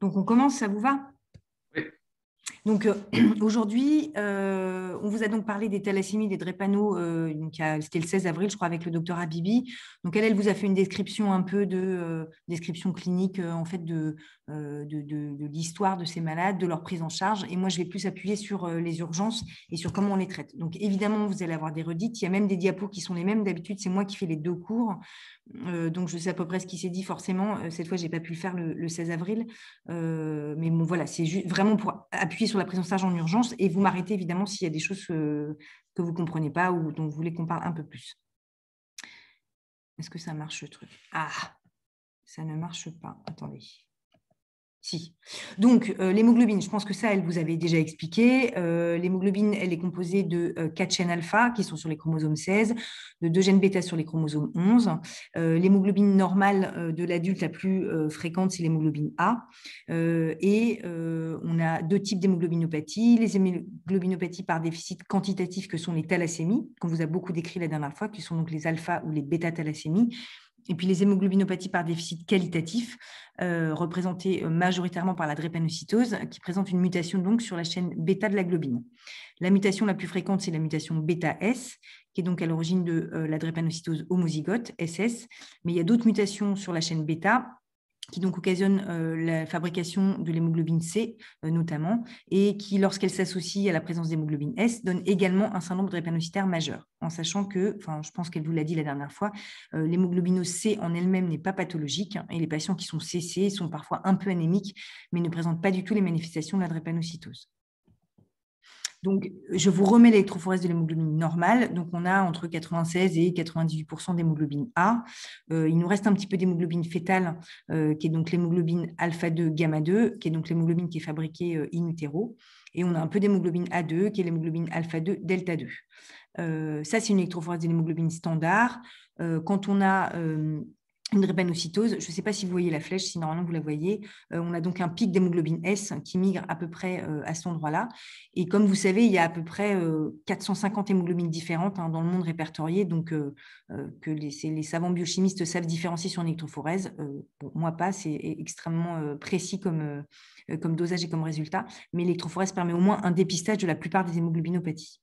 Donc on commence, ça vous va? Donc euh, aujourd'hui, euh, on vous a donc parlé des thalassémies, des drépano, euh, c'était le 16 avril, je crois, avec le docteur Abibi. Donc elle, elle vous a fait une description un peu de description clinique en fait de, de, l'histoire de ces malades, de leur prise en charge. Et moi, je vais plus appuyer sur les urgences et sur comment on les traite. Donc évidemment, vous allez avoir des redites. Il y a même des diapos qui sont les mêmes. D'habitude, c'est moi qui fais les deux cours. donc je sais à peu près ce qui s'est dit forcément. Cette fois, j'ai pas pu le faire le, le 16 avril. mais bon, voilà, c'est vraiment pour appuyer sur la prise en charge en urgence et vous m'arrêtez évidemment s'il y a des choses que, vous ne comprenez pas ou dont vous voulez qu'on parle un peu plus. Est-ce que ça marche le truc? Ah, ça ne marche pas. Attendez. Donc, euh, l'hémoglobine, je pense que ça, elle vous avait déjà expliqué. Euh, l'hémoglobine, elle est composée de euh, quatre chaînes alpha qui sont sur les chromosomes 16, de deux gènes bêta sur les chromosomes 11. l'hémoglobine normale de l'adulte la plus fréquente, c'est l'hémoglobine A. et on a deux types d'hémoglobinopathie. Les hémoglobinopathies par déficit quantitatif, que sont les thalassémies, qu'on vous a beaucoup décrit la dernière fois, qui sont donc les alpha ou les bêta-thalassémies et puis les hémoglobinopathies par déficit qualitatif, euh, représentées euh, majoritairement par la drépanocytose, qui présente une mutation donc sur la chaîne bêta de la globine. La mutation la plus fréquente, c'est la mutation bêta-S, qui est donc à l'origine de euh, la drépanocytose homozygote, SS. Mais il y a d'autres mutations sur la chaîne bêta, qui donc occasionne euh, la fabrication de l'hémoglobine C euh, notamment, et qui, lorsqu'elle s'associe à la présence d'hémoglobine S, donne également un syndrome drépanocytaire majeur, en sachant que, je pense qu'elle vous l'a dit la dernière fois, euh, l'hémoglobine C en elle-même n'est pas pathologique, hein, et les patients qui sont CC sont parfois un peu anémiques, mais ne présentent pas du tout les manifestations de la drépanocytose. Donc, je vous remets l'électrophorèse de l'hémoglobine normale. Donc, on a entre 96 et 98% d'hémoglobine A. Euh, il nous reste un petit peu d'hémoglobine fétale, euh, qui est donc l'hémoglobine alpha 2 gamma 2, qui est donc l'hémoglobine qui est fabriquée euh, in utero. Et on a un peu d'hémoglobine A2, qui est l'hémoglobine alpha 2 delta 2. ça, c'est une électrophorèse de l'hémoglobine standard. quand on a une drépanocytose. Je ne sais pas si vous voyez la flèche, si normalement vous la voyez. Euh, on a donc un pic d'hémoglobine S qui migre à peu près euh, à cet endroit-là. Et comme vous savez, il y a à peu près 450 euh, hémoglobines différentes hein, dans le monde répertorié, donc que les, savants biochimistes savent différencier sur une électrophorèse. moi pas, c'est extrêmement précis comme dosage et comme résultat, mais l'électrophorèse permet au moins un dépistage de la plupart des hémoglobinopathies.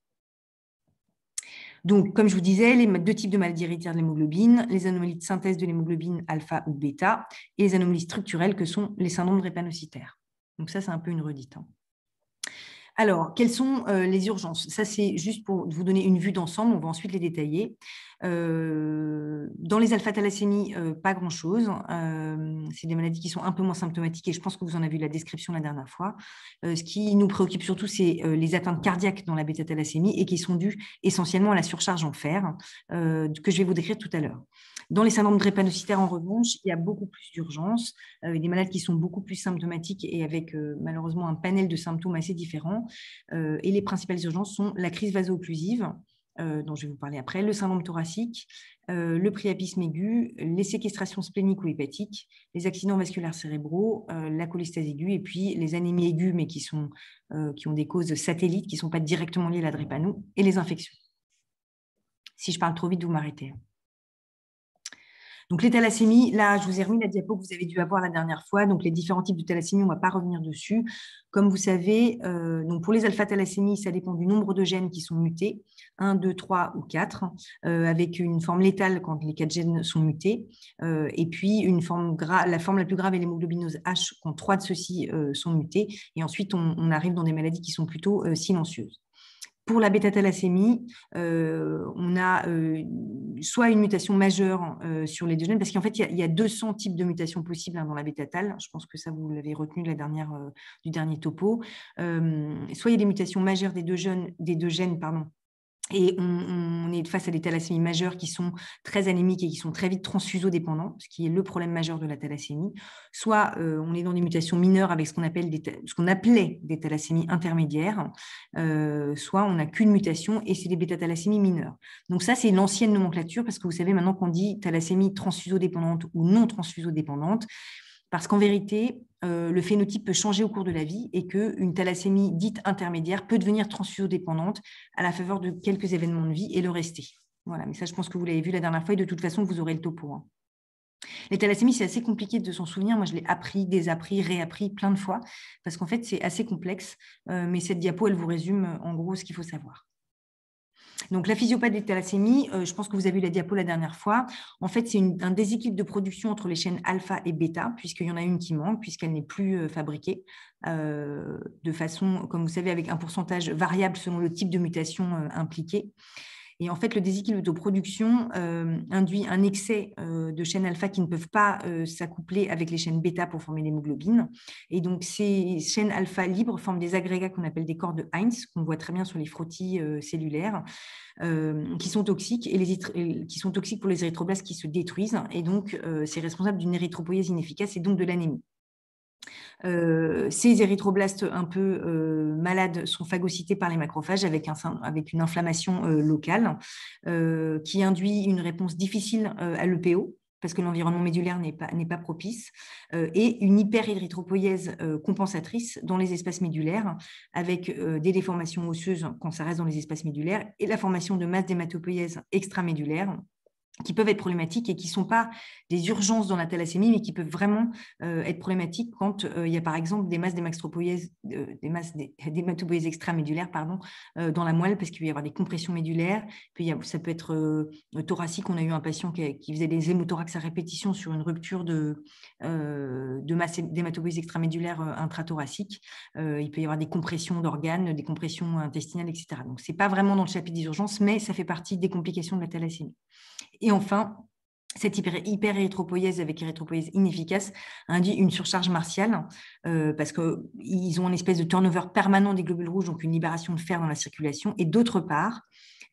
Donc, comme je vous disais, les deux types de maladies héréditaires de l'hémoglobine, les anomalies de synthèse de l'hémoglobine alpha ou bêta, et les anomalies structurelles que sont les syndromes drépanocytaires. Donc ça, c'est un peu une redite. Hein. Alors, quelles sont euh, les urgences? Ça, c'est juste pour vous donner une vue d'ensemble. On va ensuite les détailler. Euh, dans les alpha-thalassémies, euh, pas grand-chose. c'est des maladies qui sont un peu moins symptomatiques et je pense que vous en avez vu la description la dernière fois. ce qui nous préoccupe surtout, c'est les atteintes cardiaques dans la bêta-thalassémie et qui sont dues essentiellement à la surcharge en fer que je vais vous décrire tout à l'heure. Dans les syndromes drépanocytaires, en revanche, il y a beaucoup plus d'urgences, euh, des malades qui sont beaucoup plus symptomatiques et avec euh, malheureusement un panel de symptômes assez différents. Euh, et les principales urgences sont la crise vaso-occlusive, dont je vais vous parler après, le syndrome thoracique, le priapisme aigu, les séquestrations spléniques ou hépatiques, les accidents vasculaires cérébraux, la cholestase aiguë et puis les anémies aiguës, mais qui, sont, qui ont des causes satellites, qui ne sont pas directement liées à la drépano, et les infections. Si je parle trop vite, vous m'arrêtez. Donc les thalassémies, là, je vous ai remis la diapo que vous avez dû avoir la dernière fois. Donc les différents types de thalassémie, on ne va pas revenir dessus. Comme vous savez, euh, pour les alpha-thalassémies, ça dépend du nombre de gènes qui sont mutés, 1, 2, 3 ou 4, euh, avec une forme létale quand les 4 gènes sont mutés, euh, et puis la forme la plus grave est l'hémoglobinose H quand 3 de ceux-ci sont mutés, et ensuite on, arrive dans des maladies qui sont plutôt silencieuses. Pour la bêta-thalassémie, euh, on a euh, soit une mutation majeure euh, sur les deux gènes, parce qu'en fait, il y, a 200 types de mutations possibles hein, dans la bêta-thal. Je pense que ça, vous l'avez retenu la dernière, du dernier topo. soit il y a des mutations majeures des deux, gènes, des deux gènes pardon, et on, est face à des thalassémies majeures qui sont très anémiques et qui sont très vite transfusodépendants, ce qui est le problème majeur de la thalassémie. Soit euh, on est dans des mutations mineures avec ce qu'on appelle appelait des thalassémies intermédiaires, euh, soit on n'a qu'une mutation et c'est des bêta-thalassémies mineures. Donc ça, c'est l'ancienne nomenclature parce que vous savez maintenant qu'on dit thalassémie transfusodépendante ou non transfusodépendante. Parce qu'en vérité, euh, le phénotype peut changer au cours de la vie et qu'une thalassémie dite intermédiaire peut devenir transfusodépendante à la faveur de quelques événements de vie et le rester. Voilà, mais ça, je pense que vous l'avez vu la dernière fois et de toute façon, vous aurez le topo. Hein. Les thalassémies, c'est assez compliqué de s'en souvenir. Moi, je l'ai appris, désappris, réappris plein de fois, parce qu'en fait, c'est assez complexe. mais cette diapo, elle vous résume en gros ce qu'il faut savoir. Donc, la physiopathie des thalassémies, euh, je pense que vous avez vu la diapo la dernière fois. En fait, c'est un déséquilibre de production entre les chaînes alpha et bêta, puisqu'il y en a une qui manque, puisqu'elle n'est plus euh, fabriquée euh, de façon, comme vous savez, avec un pourcentage variable selon le type de mutation impliquée. Et en fait, le déséquilibre de production euh, induit un excès euh, de chaînes alpha qui ne peuvent pas euh, s'accoupler avec les chaînes bêta pour former l'hémoglobine. Et donc, ces chaînes alpha libres forment des agrégats qu'on appelle des corps de Heinz, qu'on voit très bien sur les frottis cellulaires, qui sont toxiques et qui sont toxiques pour les érythroblastes qui se détruisent. Et donc, c'est responsable d'une érythropoïèse inefficace et donc de l'anémie. Euh, ces érythroblastes un peu euh, malades sont phagocytés par les macrophages avec, un, avec une inflammation euh, locale qui induit une réponse difficile à l'EPO parce que l'environnement médulaire n'est pas, pas, propice, et une hyperérythropoïèse compensatrice dans les espaces médulaires, avec des déformations osseuses quand ça reste dans les espaces médulaires, et la formation de masse d'hématopoïèse extramédulaire, qui peuvent être problématiques et qui ne sont pas des urgences dans la thalassémie, mais qui peuvent vraiment euh, être problématiques quand euh, il y a par exemple des masses d'hématopoïèse euh, des masses d'hématopoïèse extramédulaire pardon, dans la moelle, parce qu'il peut y avoir des compressions médulaires, puis ça peut être thoracique. On a eu un patient qui, faisait des hémothorax à répétition sur une rupture de, de d'hématopoïèse extramédulaire intrathoracique. il peut y avoir des compressions d'organes, des compressions intestinales, etc. Donc, ce n'est pas vraiment dans le chapitre des urgences, mais ça fait partie des complications de la thalassémie. Enfin, cette hyper-érythropoïèse avec érythropoïèse inefficace induit une surcharge martiale euh, parce qu'ils ont une espèce de turnover permanent des globules rouges, donc une libération de fer dans la circulation. Et d'autre part,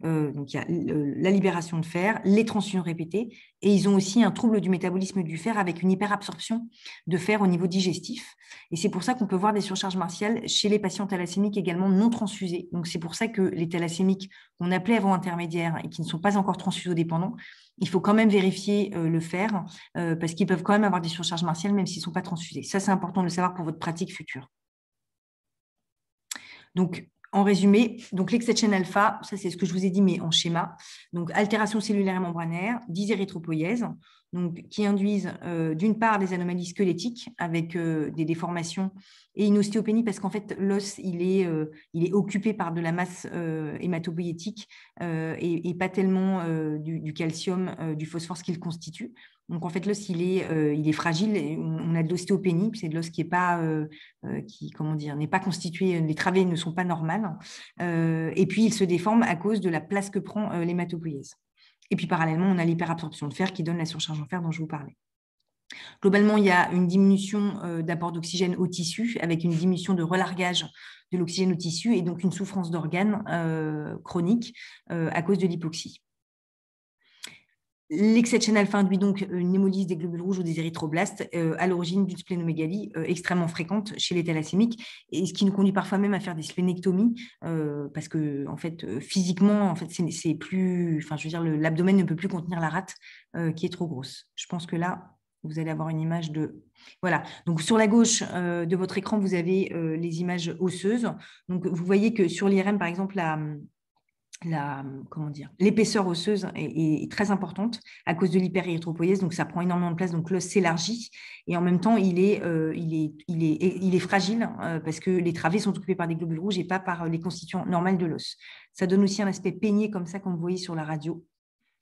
donc il y a la libération de fer, les transfusions répétées, et ils ont aussi un trouble du métabolisme du fer avec une hyperabsorption de fer au niveau digestif. Et c'est pour ça qu'on peut voir des surcharges martiales chez les patients thalassémiques également non transfusés. Donc c'est pour ça que les thalassémiques qu'on appelait avant intermédiaires et qui ne sont pas encore transfusodépendants, il faut quand même vérifier euh, le fer euh, parce qu'ils peuvent quand même avoir des surcharges martiales même s'ils ne sont pas transfusés. Ça, c'est important de le savoir pour votre pratique future. Donc, en résumé, donc l'exception alpha, ça c'est ce que je vous ai dit, mais en schéma. Donc altération cellulaire et membranaire, dysérythropoïèse, qui induisent euh, d'une part des anomalies squelettiques avec euh, des déformations et une ostéopénie parce qu'en fait l'os euh, est occupé par de la masse hématopoïétique et, pas tellement du, calcium, du phosphore qu'il constitue. Donc en fait, l'os il est, il est fragile. on a de l'ostéopénie, c'est de l'os qui est pas, comment n'est pas constitué. Les travées ne sont pas normales. et puis il se déforme à cause de la place que prend l'hématopoïèse. Et puis parallèlement, on a l'hyperabsorption de fer qui donne la surcharge en fer dont je vous parlais. Globalement, il y a une diminution d'apport d'oxygène au tissu avec une diminution de relargage de l'oxygène au tissu et donc une souffrance d'organes chronique à cause de l'hypoxie. L'exception alpha induit donc une hémolyse des globules rouges ou des érythroblastes euh, à l'origine d'une splénomégalie euh, extrêmement fréquente chez les thalassémiques, et ce qui nous conduit parfois même à faire des splénectomies, euh, parce que en fait, physiquement, en fait, c'est plus, enfin, je veux dire, l'abdomen ne peut plus contenir la rate qui est trop grosse. Je pense que là, vous allez avoir une image de. Voilà. Donc, sur la gauche de votre écran, vous avez les images osseuses. Donc, vous voyez que sur l'IRM, par exemple, la, la, comment dire, l'épaisseur osseuse est, très importante à cause de l'hyperérythropoïèse, donc ça prend énormément de place, donc l'os s'élargit et en même temps il est, euh, il est, il est, il est fragile euh, parce que les travées sont occupées par des globules rouges et pas par les constituants normales de l'os. Ça donne aussi un aspect peigné comme ça, comme vous voyez sur la radio,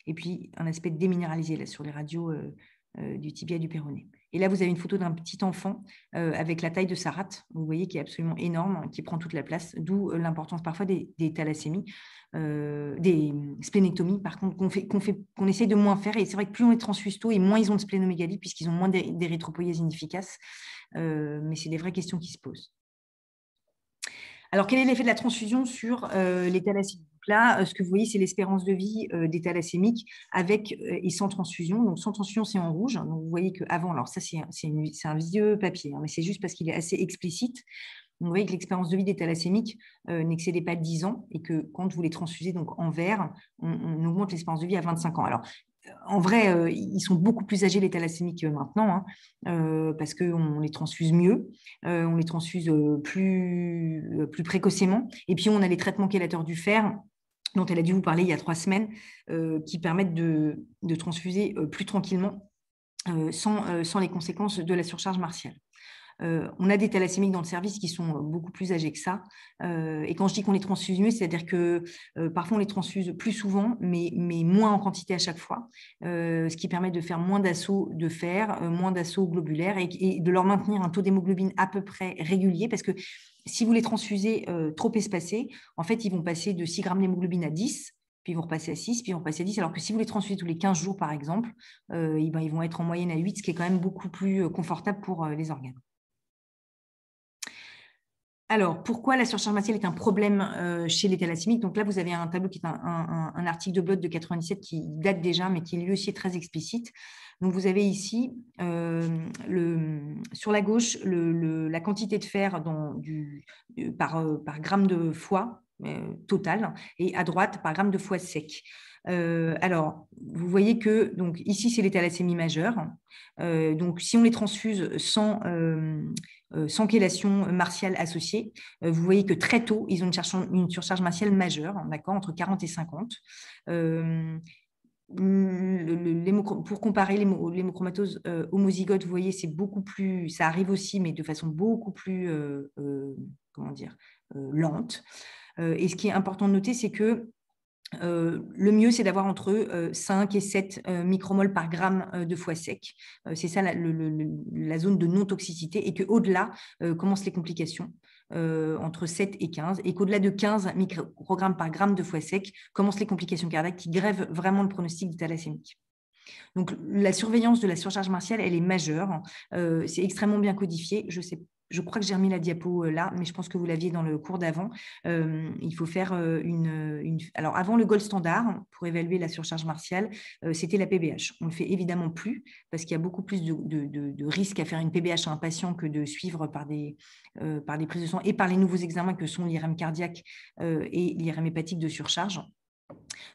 et puis un aspect déminéralisé là, sur les radios euh, du tibia du péroné. Et là, vous avez une photo d'un petit enfant avec la taille de sa rate, vous voyez, qui est absolument énorme, qui prend toute la place, d'où l'importance parfois des, thalassémies. Euh, des splénectomies, par contre, qu'on fait, qu'on essaie de moins faire. Et c'est vrai que plus on est transfuse tôt et moins ils ont de splénomégalie, puisqu'ils ont moins d'érythropoïèse inefficace. Euh, mais c'est des vraies questions qui se posent. Alors, quel est l'effet de la transfusion sur euh, les thalassémies? Là, ce que vous voyez, c'est l'espérance de vie des thalassémiques avec et sans transfusion. Donc, sans transfusion, c'est en rouge. Donc, vous voyez qu'avant, alors ça, c'est, un vieux papier, hein, mais c'est juste parce qu'il est assez explicite vous voyez que l'expérience de vie des thalassémiques euh, n'excédait pas 10 ans et que quand vous les transfusez donc en vert, on, augmente l'espérance de vie à 25 ans. Alors, en vrai, euh, ils sont beaucoup plus âgés, les thalassémiques, maintenant, hein, euh, parce qu'on les transfuse mieux, on les transfuse plus, plus précocement. Et puis, on a les traitements chélateurs du fer, dont elle a dû vous parler il y a trois semaines, qui permettent de, transfuser plus tranquillement sans, sans les conséquences de la surcharge martiale. Euh, on a des thalassémiques dans le service qui sont beaucoup plus âgés que ça. Euh, et quand je dis qu'on les transfuse c'est-à-dire que euh, parfois on les transfuse plus souvent, mais, moins en quantité à chaque fois, ce qui permet de faire moins d'assauts de fer, moins d'assauts globulaires et, de leur maintenir un taux d'hémoglobine à peu près régulier, parce que si vous les transfusez trop espacés, en fait, ils vont passer de 6 grammes d'hémoglobine à 10, puis ils vont repasser à 6, puis ils vont passer à 10. Alors que si vous les transfusez tous les 15 jours, par exemple, ben, ils vont être en moyenne à 8, ce qui est quand même beaucoup plus confortable pour les organes. Alors, pourquoi la surcharge martiale est un problème euh, chez les thalassémiques? Donc là, vous avez un tableau qui est un, article de Blood de 97 qui date déjà, mais qui lui aussi très explicite. Donc vous avez ici, euh, sur la gauche, la quantité de fer par, gramme de foie euh, total, et à droite, par gramme de foie sec. Alors, vous voyez que donc ici, c'est les thalassémies majeures. donc, si on les transfuse sans, euh, sans chélation martiale associée, euh, vous voyez que très tôt, ils ont une, surcharge martiale majeure, hein, d'accord, entre 40 et 50. Euh, pour comparer l'hémochromatose homozygote, vous voyez, c'est beaucoup plus, ça arrive aussi, mais de façon beaucoup plus, comment dire, lente. et ce qui est important de noter, c'est que euh, le mieux, c'est d'avoir entre 5 euh, et 7 euh, micromoles par gramme de foie sec. c'est ça la, zone de non-toxicité et qu'au-delà commencent les complications. entre 7 et 15, et qu'au-delà de 15 microgrammes par gramme de foie sec, commencent les complications cardiaques qui grèvent vraiment le pronostic du thalassémique. Donc, la surveillance de la surcharge martiale, elle est majeure. c'est extrêmement bien codifié. Je sais je crois que j'ai remis la diapo euh, là, mais je pense que vous l'aviez dans le cours d'avant. Euh, il faut faire euh, une, Alors, avant le gold standard, pour évaluer la surcharge martiale, c'était la PBH. On ne le fait évidemment plus parce qu'il y a beaucoup plus de, risques à faire une PBH à un patient que de suivre par des, par des prises de sang et par les nouveaux examens que sont l'IRM cardiaque et l'IRM hépatique de surcharge.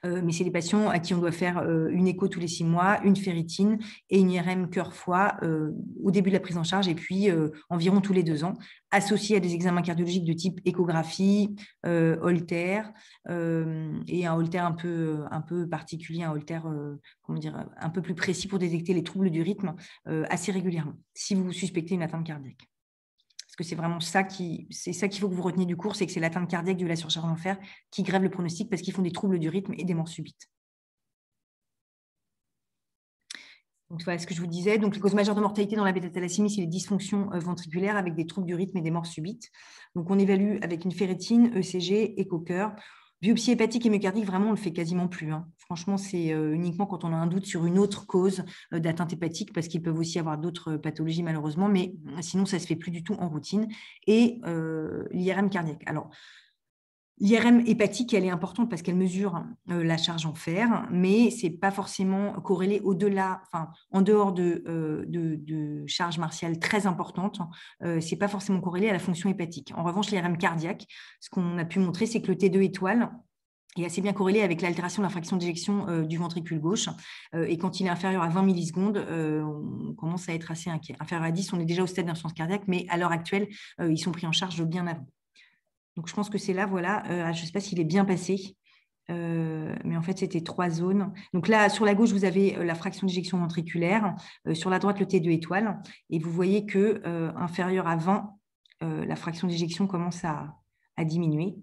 Euh, mais c'est des patients à qui on doit faire euh, une écho tous les six mois, une ferritine et une IRM cœur-foie euh, au début de la prise en charge et puis environ tous les deux ans, associés à des examens cardiologiques de type échographie, Holter et un Holter un peu, particulier, un Holter comment dire, un peu plus précis pour détecter les troubles du rythme assez régulièrement si vous suspectez une atteinte cardiaque que c'est vraiment ça qui, c'est ça qu'il faut que vous reteniez du cours, c'est que c'est l'atteinte cardiaque de la surcharge en fer qui grève le pronostic parce qu'ils font des troubles du rythme et des morts subites. Donc, voilà ce que je vous disais. Donc, les causes majeures de mortalité dans la bêta-thalassémie, c'est les dysfonctions euh, ventriculaires avec des troubles du rythme et des morts subites. Donc, on évalue avec une ferritine, ECG, écho-cœur. Biopsie hépatique et myocardique, vraiment, on ne le fait quasiment plus. Hein. Franchement, c'est euh, uniquement quand on a un doute sur une autre cause euh, d'atteinte hépatique, parce qu'ils peuvent aussi avoir d'autres euh, pathologies, malheureusement, mais sinon, ça ne se fait plus du tout en routine. Et l'IRM cardiaque. Alors, L'IRM hépatique, elle est importante parce qu'elle mesure euh, la charge en fer, mais ce n'est pas forcément corrélé au-delà, enfin, en dehors de, euh, de, charges martiales très importantes, euh, ce n'est pas forcément corrélé à la fonction hépatique. En revanche, l'IRM cardiaque, ce qu'on a pu montrer, c'est que le T2 étoile est assez bien corrélé avec l'altération de la fraction d'éjection du ventricule gauche. et quand il est inférieur à 20 millisecondes, on commence à être assez inquiet. Inférieur à 10, on est déjà au stade d'insuffisance cardiaque, mais à l'heure actuelle, ils sont pris en charge bien avant. Donc, je pense que c'est là, voilà, euh, je ne sais pas s'il est bien passé, euh, mais en fait, c'était trois zones. Donc là, sur la gauche, vous avez euh, la fraction d'éjection ventriculaire, sur la droite, le T2 étoile, et vous voyez que inférieur à 20, la fraction d'éjection commence à, diminuer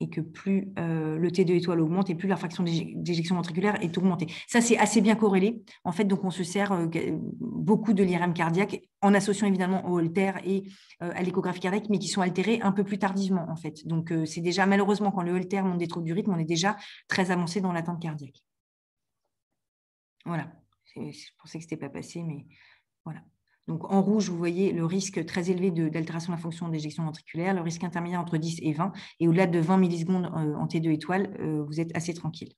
et que plus euh, le T2 étoile augmente et plus la fraction d'éjection ventriculaire est augmentée. Ça, c'est assez bien corrélé. En fait, donc on se sert euh, beaucoup de l'IRM cardiaque en associant évidemment au Holter et euh, à l'échographie cardiaque, mais qui sont altérés un peu plus tardivement, en fait. Donc, c'est déjà, malheureusement, quand le Holter monte des troubles du rythme, on est déjà très avancé dans l'atteinte cardiaque. Voilà. Je pensais que ce n'était pas passé, mais voilà. Donc, en rouge, vous voyez le risque très élevé d'altération de, la fonction d'éjection ventriculaire, le risque intermédiaire entre 10 et 20, et au-delà de 20 millisecondes euh, en T2 étoile, euh, vous êtes assez tranquille.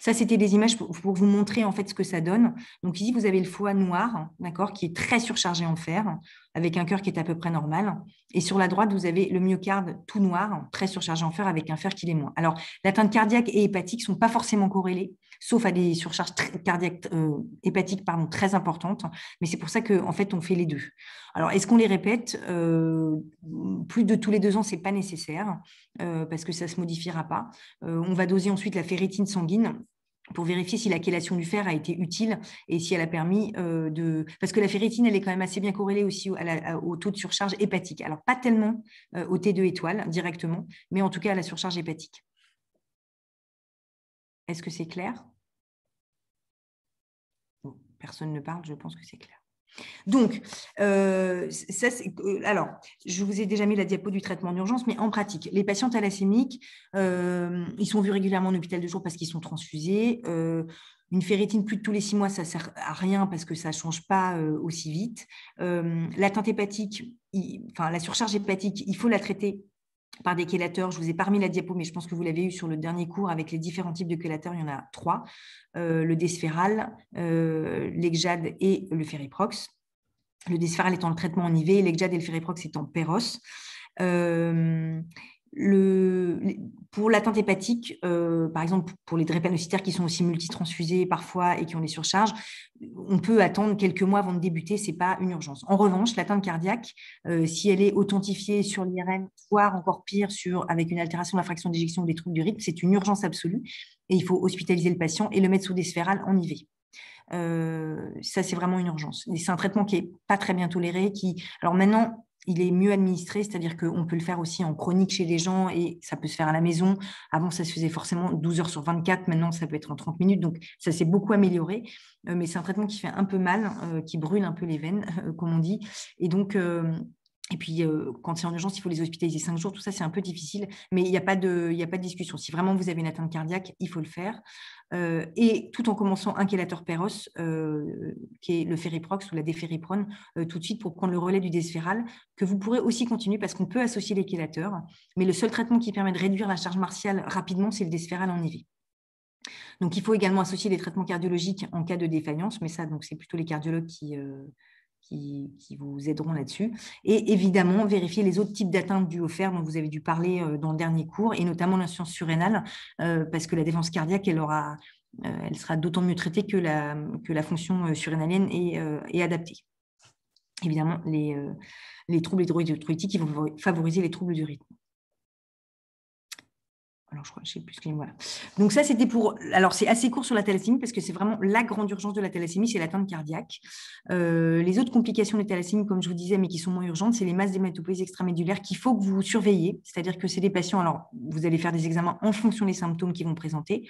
Ça, c'était des images pour, vous montrer en fait ce que ça donne. Donc ici, vous avez le foie noir, d'accord, qui est très surchargé en fer, avec un cœur qui est à peu près normal. Et sur la droite, vous avez le myocarde tout noir, très surchargé en fer, avec un fer qui l'est moins. Alors, l'atteinte cardiaque et hépatique ne sont pas forcément corrélées, sauf à des surcharges cardiaques euh, hépatiques pardon, très importantes. Mais c'est pour ça qu'en en fait, on fait les deux. Alors, est-ce qu'on les répète? Euh, Plus de tous les deux ans, ce n'est pas nécessaire, euh, parce que ça ne se modifiera pas. on va doser ensuite la ferritine sanguine pour vérifier si la chélation du fer a été utile et si elle a permis euh, de... Parce que la ferritine, elle est quand même assez bien corrélée aussi au, taux de surcharge hépatique. Alors, pas tellement euh, au T2 étoile directement, mais en tout cas à la surcharge hépatique. Est-ce que c'est clair? Personne ne parle, je pense que c'est clair. Donc, euh, euh, alors, je vous ai déjà mis la diapo du traitement d'urgence, mais en pratique, les patients thalassémiques, euh, ils sont vus régulièrement en hôpital de jour parce qu'ils sont transfusés. une ferritine plus de tous les six mois, ça ne sert à rien parce que ça ne change pas aussi vite. L'atteinte hépatique, enfin, la surcharge hépatique, il faut la traiter par des chélateurs. Je vous ai parmi la diapo, mais je pense que vous l'avez eu sur le dernier cours avec les différents types de chélateurs. Il y en a trois euh, le desphéral, euh, l'exjade et le feriprox. Le desphéral étant le traitement en IV, l'exjade et le feriprox étant péros. Euh, le, pour l'atteinte hépatique, euh, par exemple pour les drépanocytaires qui sont aussi multitransfusés parfois et qui ont des surcharges, on peut attendre quelques mois avant de débuter, ce n'est pas une urgence. En revanche, l'atteinte cardiaque, euh, si elle est authentifiée sur l'IRM, voire encore pire sur, avec une altération de la fraction d'éjection ou des troubles du rythme, c'est une urgence absolue et il faut hospitaliser le patient et le mettre sous des sphérales en IV. Euh, ça, c'est vraiment une urgence. C'est un traitement qui n'est pas très bien toléré. Qui... Alors maintenant, il est mieux administré, c'est-à-dire qu'on peut le faire aussi en chronique chez les gens et ça peut se faire à la maison. Avant, ça se faisait forcément 12 heures sur 24, maintenant, ça peut être en 30 minutes. Donc, ça s'est beaucoup amélioré, euh, mais c'est un traitement qui fait un peu mal, euh, qui brûle un peu les veines, comme on dit. Et donc, et puis, quand c'est en urgence, il faut les hospitaliser cinq jours. Tout ça, c'est un peu difficile, mais il n'y a, pas de, discussion. Si vraiment vous avez une atteinte cardiaque, il faut le faire. Et tout en commençant un chélateur péros, euh, qui est le feriprox ou la défériprone, tout de suite pour prendre le relais du desphéral, que vous pourrez aussi continuer parce qu'on peut associer les chélateurs. Mais le seul traitement qui permet de réduire la charge martiale rapidement, c'est le desphéral en IV. Donc, il faut également associer les traitements cardiologiques en cas de défaillance, mais ça, donc c'est plutôt les cardiologues qui, qui, vous aideront là-dessus. Et évidemment, vérifier les autres types d'atteintes dues au fer dont vous avez dû parler euh, dans le dernier cours, et notamment l'insuffisance surrénale, euh, parce que la défense cardiaque, elle, aura, euh, elle sera d'autant mieux traitée que la, que la fonction surrénalienne est, est adaptée. Évidemment, les, les troubles hydroélectrolytiques vont favoriser les troubles du rythme. Alors, je crois, je sais plus ce voilà. Donc, ça, c'était pour. Alors, c'est assez court sur la thalassémie parce que c'est vraiment la grande urgence de la thalassémie, c'est l'atteinte cardiaque. Euh, les autres complications de thalassémie, comme je vous disais, mais qui sont moins urgentes, c'est les masses d'hématopoïse extramédulaires qu'il faut que vous surveillez. C'est-à-dire que c'est des patients. Alors, vous allez faire des examens en fonction des symptômes qu'ils vont présenter.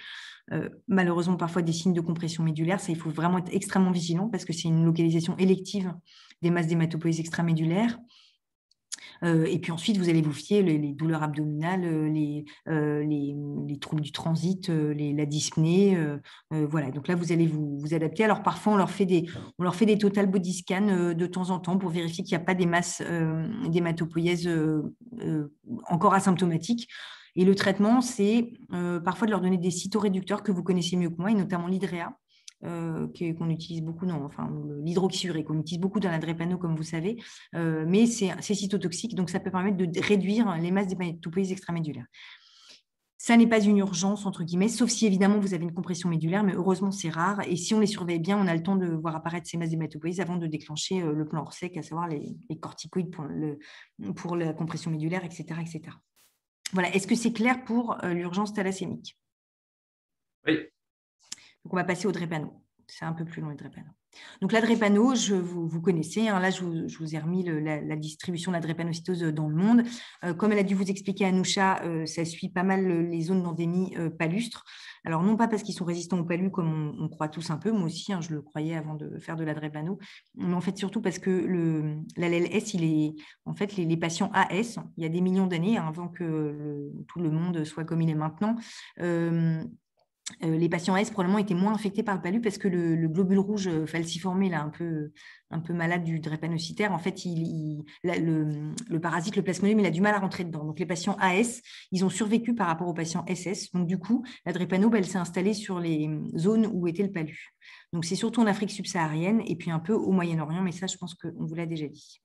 Euh, malheureusement, parfois des signes de compression médulaire. Ça, il faut vraiment être extrêmement vigilant parce que c'est une localisation élective des masses d'hématopoïse extramédulaire. Euh, et puis ensuite, vous allez vous fier les, douleurs abdominales, euh, euh, les, les, troubles du transit, la dyspnée. voilà, donc là, vous allez vous, vous, adapter. Alors parfois, on leur fait des, on leur fait des total body scans de temps en temps pour vérifier qu'il n'y a pas des masses d'hématopoïèse encore asymptomatiques. Et le traitement, c'est parfois de leur donner des cytoréducteurs que vous connaissez mieux que moi, et notamment l'hydréa. Euh, qu'on utilise beaucoup, non, enfin l'hydroxyurée qu'on utilise beaucoup dans la drépano, comme vous savez, euh, mais c'est cytotoxique, donc ça peut permettre de réduire les masses d'hématopoïse extramédulaire. Ça n'est pas une urgence, entre guillemets, sauf si évidemment vous avez une compression médulaire, mais heureusement c'est rare. Et si on les surveille bien, on a le temps de voir apparaître ces masses d'hématopoïse avant de déclencher euh, le plan Orsec, à savoir les, corticoïdes pour, la compression médulaire, etc. etc. Voilà, est-ce que c'est clair pour l'urgence thalassémique? Oui. On va passer au drépano. C'est un peu plus long, le drépano. Donc, la drépano, je, vous, connaissez. Hein. là, je vous, ai remis la, distribution de la drépanocytose dans le monde. Euh, comme elle a dû vous expliquer, Anoucha, euh, ça suit pas mal les zones d'endémie euh, palustre. Alors, non pas parce qu'ils sont résistants au palu, comme on, croit tous un peu. Moi aussi, hein, je le croyais avant de faire de la drépano. Mais en fait, surtout parce que l'allèle S, il est, en fait, les, patients AS, il y a des millions d'années, hein, avant que tout le monde soit comme il est maintenant, euh, les patients S probablement étaient moins infectés par le palu parce que le, globule rouge euh, falciformé, un, peu, malade du drépanocytaire, en fait, le, parasite, le plasmodium, il a du mal à rentrer dedans. Donc, les patients AS, ils ont survécu par rapport aux patients SS. Donc, du coup, la drépano, bah, elle s'est installée sur les zones où était le palu. Donc, c'est surtout en Afrique subsaharienne et puis un peu au Moyen-Orient, mais ça, je pense qu'on vous l'a déjà dit.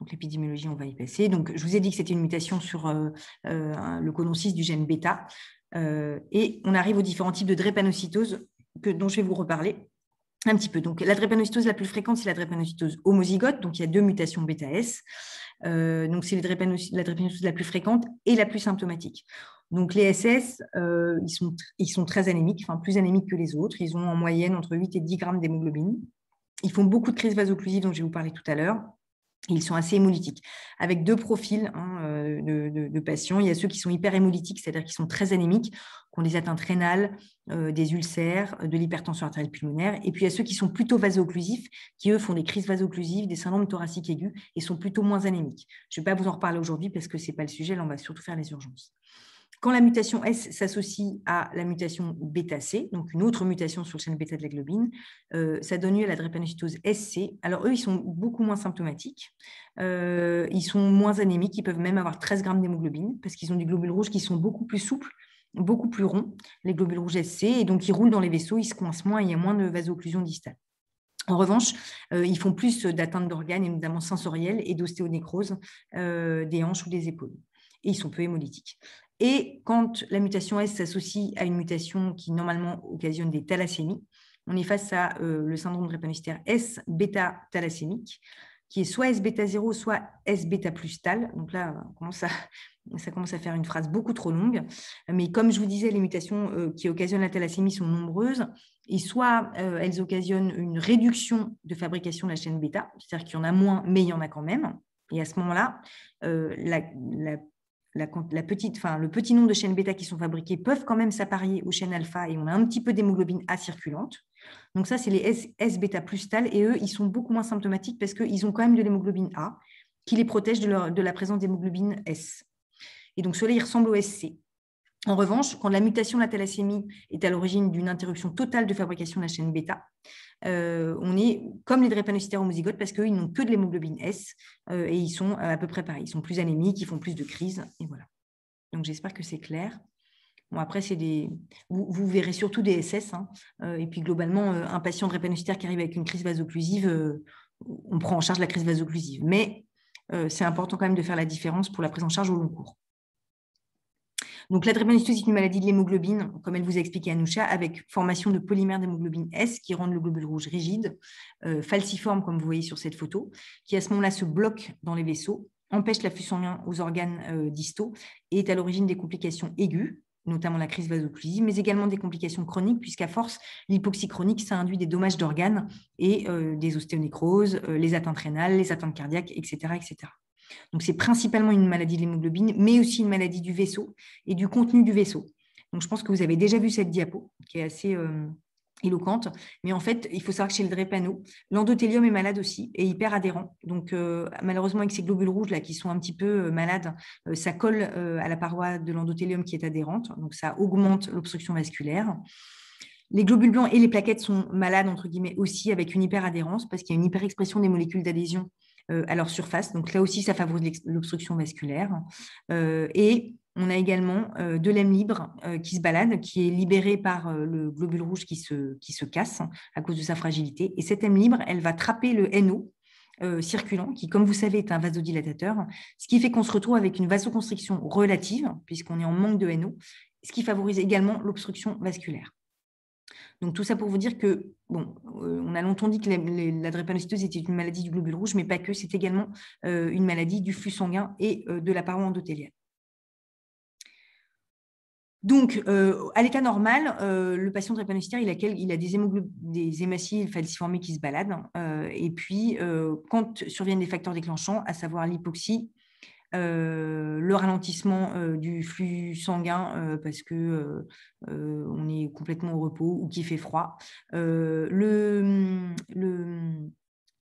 Donc l'épidémiologie, on va y passer. Donc, je vous ai dit que c'était une mutation sur euh, le codon 6 du gène bêta. Euh, et on arrive aux différents types de drépanocytose que, dont je vais vous reparler. Un petit peu. Donc, la drépanocytose la plus fréquente, c'est la drépanocytose homozygote. Donc, il y a deux mutations bêta-S. Euh, donc, c'est la drépanocytose la plus fréquente et la plus symptomatique. Donc, les SS, euh, ils, sont, très anémiques, plus anémiques que les autres. Ils ont en moyenne entre 8 et 10 grammes d'hémoglobine. Ils font beaucoup de crises vasoclusives, dont je vais vous parler tout à l'heure. Ils sont assez hémolytiques, avec deux profils hein, euh, de, patients. Il y a ceux qui sont hyper hémolytiques, c'est-à-dire qui sont très anémiques, qui ont des atteintes rénales, euh, des ulcères, de l'hypertension artérielle pulmonaire. Et puis il y a ceux qui sont plutôt vasoclusifs, qui eux font des crises vasoclusives, des syndromes thoraciques aigus et sont plutôt moins anémiques. Je ne vais pas vous en reparler aujourd'hui parce que ce n'est pas le sujet, là on va surtout faire les urgences. Quand la mutation S s'associe à la mutation bêta-C, donc une autre mutation sur le chaîne bêta de la globine, euh, ça donne lieu à la drépanocytose SC. Alors eux, ils sont beaucoup moins symptomatiques, euh, ils sont moins anémiques, ils peuvent même avoir 13 grammes d'hémoglobine parce qu'ils ont des globules rouges qui sont beaucoup plus souples, beaucoup plus ronds, les globules rouges SC, et donc ils roulent dans les vaisseaux, ils se coincent moins, il y a moins de vaso-occlusion distale. En revanche, euh, ils font plus d'atteintes d'organes, et notamment sensorielles, et d'ostéonécrose des hanches ou des épaules. Et ils sont peu hémolytiques. Et quand la mutation S s'associe à une mutation qui normalement occasionne des thalassémies, on est face à euh, le syndrome drépanocytaire S-bêta thalassémique, qui est soit S-bêta 0, soit S-bêta plus tal. Donc là, ça commence à faire une phrase beaucoup trop longue. Mais comme je vous disais, les mutations euh, qui occasionnent la thalassémie sont nombreuses. Et soit euh, elles occasionnent une réduction de fabrication de la chaîne bêta, c'est-à-dire qu'il y en a moins, mais il y en a quand même. Et à ce moment-là, la, la petite, enfin, le petit nombre de chaînes bêta qui sont fabriquées peuvent quand même s'apparier aux chaînes alpha et on a un petit peu d'hémoglobine A circulante. Donc ça, c'est les S, bêta plus tal et eux, ils sont beaucoup moins symptomatiques parce qu'ils ont quand même de l'hémoglobine A qui les protège de, la présence d'hémoglobine S. Et donc cela, ils ressemblent au SC. En revanche, quand la mutation de la thalassémie est à l'origine d'une interruption totale de fabrication de la chaîne bêta, euh, on est comme les drépanocytaires homozygotes parce qu'ils n'ont que de l'hémoglobine S euh, et ils sont euh, à peu près pareils. Ils sont plus anémiques, ils font plus de crises et voilà. Donc j'espère que c'est clair. Bon, après, c'est des... Vous, verrez surtout des SS. Hein. et puis, globalement, un patient drépanocytaire qui arrive avec une crise vasoclusive, on prend en charge la crise vasoclusive. Mais c'est important quand même de faire la différence pour la prise en charge au long cours. Donc, la drépanocytose est une maladie de l'hémoglobine, comme elle vous a expliqué Anoucha, avec formation de polymères d'hémoglobine S qui rendent le globule rouge rigide, euh, falciforme, comme vous voyez sur cette photo, qui à ce moment-là se bloque dans les vaisseaux, empêche l'afflux sanguin aux organes euh, distaux et est à l'origine des complications aiguës, notamment la crise vasoclusive, mais également des complications chroniques, puisqu'à force, l'hypoxie chronique, ça induit des dommages d'organes et euh, des ostéonécroses, les atteintes rénales, les atteintes cardiaques, etc. C'est principalement une maladie de l'hémoglobine, mais aussi une maladie du vaisseau et du contenu du vaisseau. Je pense que vous avez déjà vu cette diapo qui est assez euh, éloquente. Mais en fait, il faut savoir que chez le drépano, l'endothélium est malade aussi et hyper adhérent. Donc, euh, malheureusement, avec ces globules rouges là qui sont un petit peu euh, malades, ça colle à la paroi de l'endothélium qui est adhérente. Donc, ça augmente l'obstruction vasculaire. Les globules blancs et les plaquettes sont malades, entre guillemets, aussi avec une hyperadhérence parce qu'il y a une hyperexpression des molécules d'adhésion à leur surface. Donc là aussi, ça favorise l'obstruction vasculaire. Euh, et on a également euh, de l'hème libre qui se balade, qui est libéré par le globule rouge qui se, casse à cause de sa fragilité. Et cette hème libre, elle va trapper le NO, circulant, qui, comme vous savez, est un vasodilatateur, ce qui fait qu'on se retrouve avec une vasoconstriction relative, puisqu'on est en manque de NO, ce qui favorise également l'obstruction vasculaire. Donc tout ça pour vous dire que, bon, euh, on a longtemps dit que la, drépanocytose était une maladie du globule rouge, mais pas que, c'est également euh, une maladie du flux sanguin et euh, de la paroi endothéliale. Donc, à l'état normal, le patient drépanocytaire, il a, il a des, des hématies falciformées qui se baladent. et puis, quand surviennent des facteurs déclenchants, à savoir l'hypoxie, euh, le ralentissement euh, du flux sanguin euh, parce que on est complètement au repos ou qu'il fait froid, le,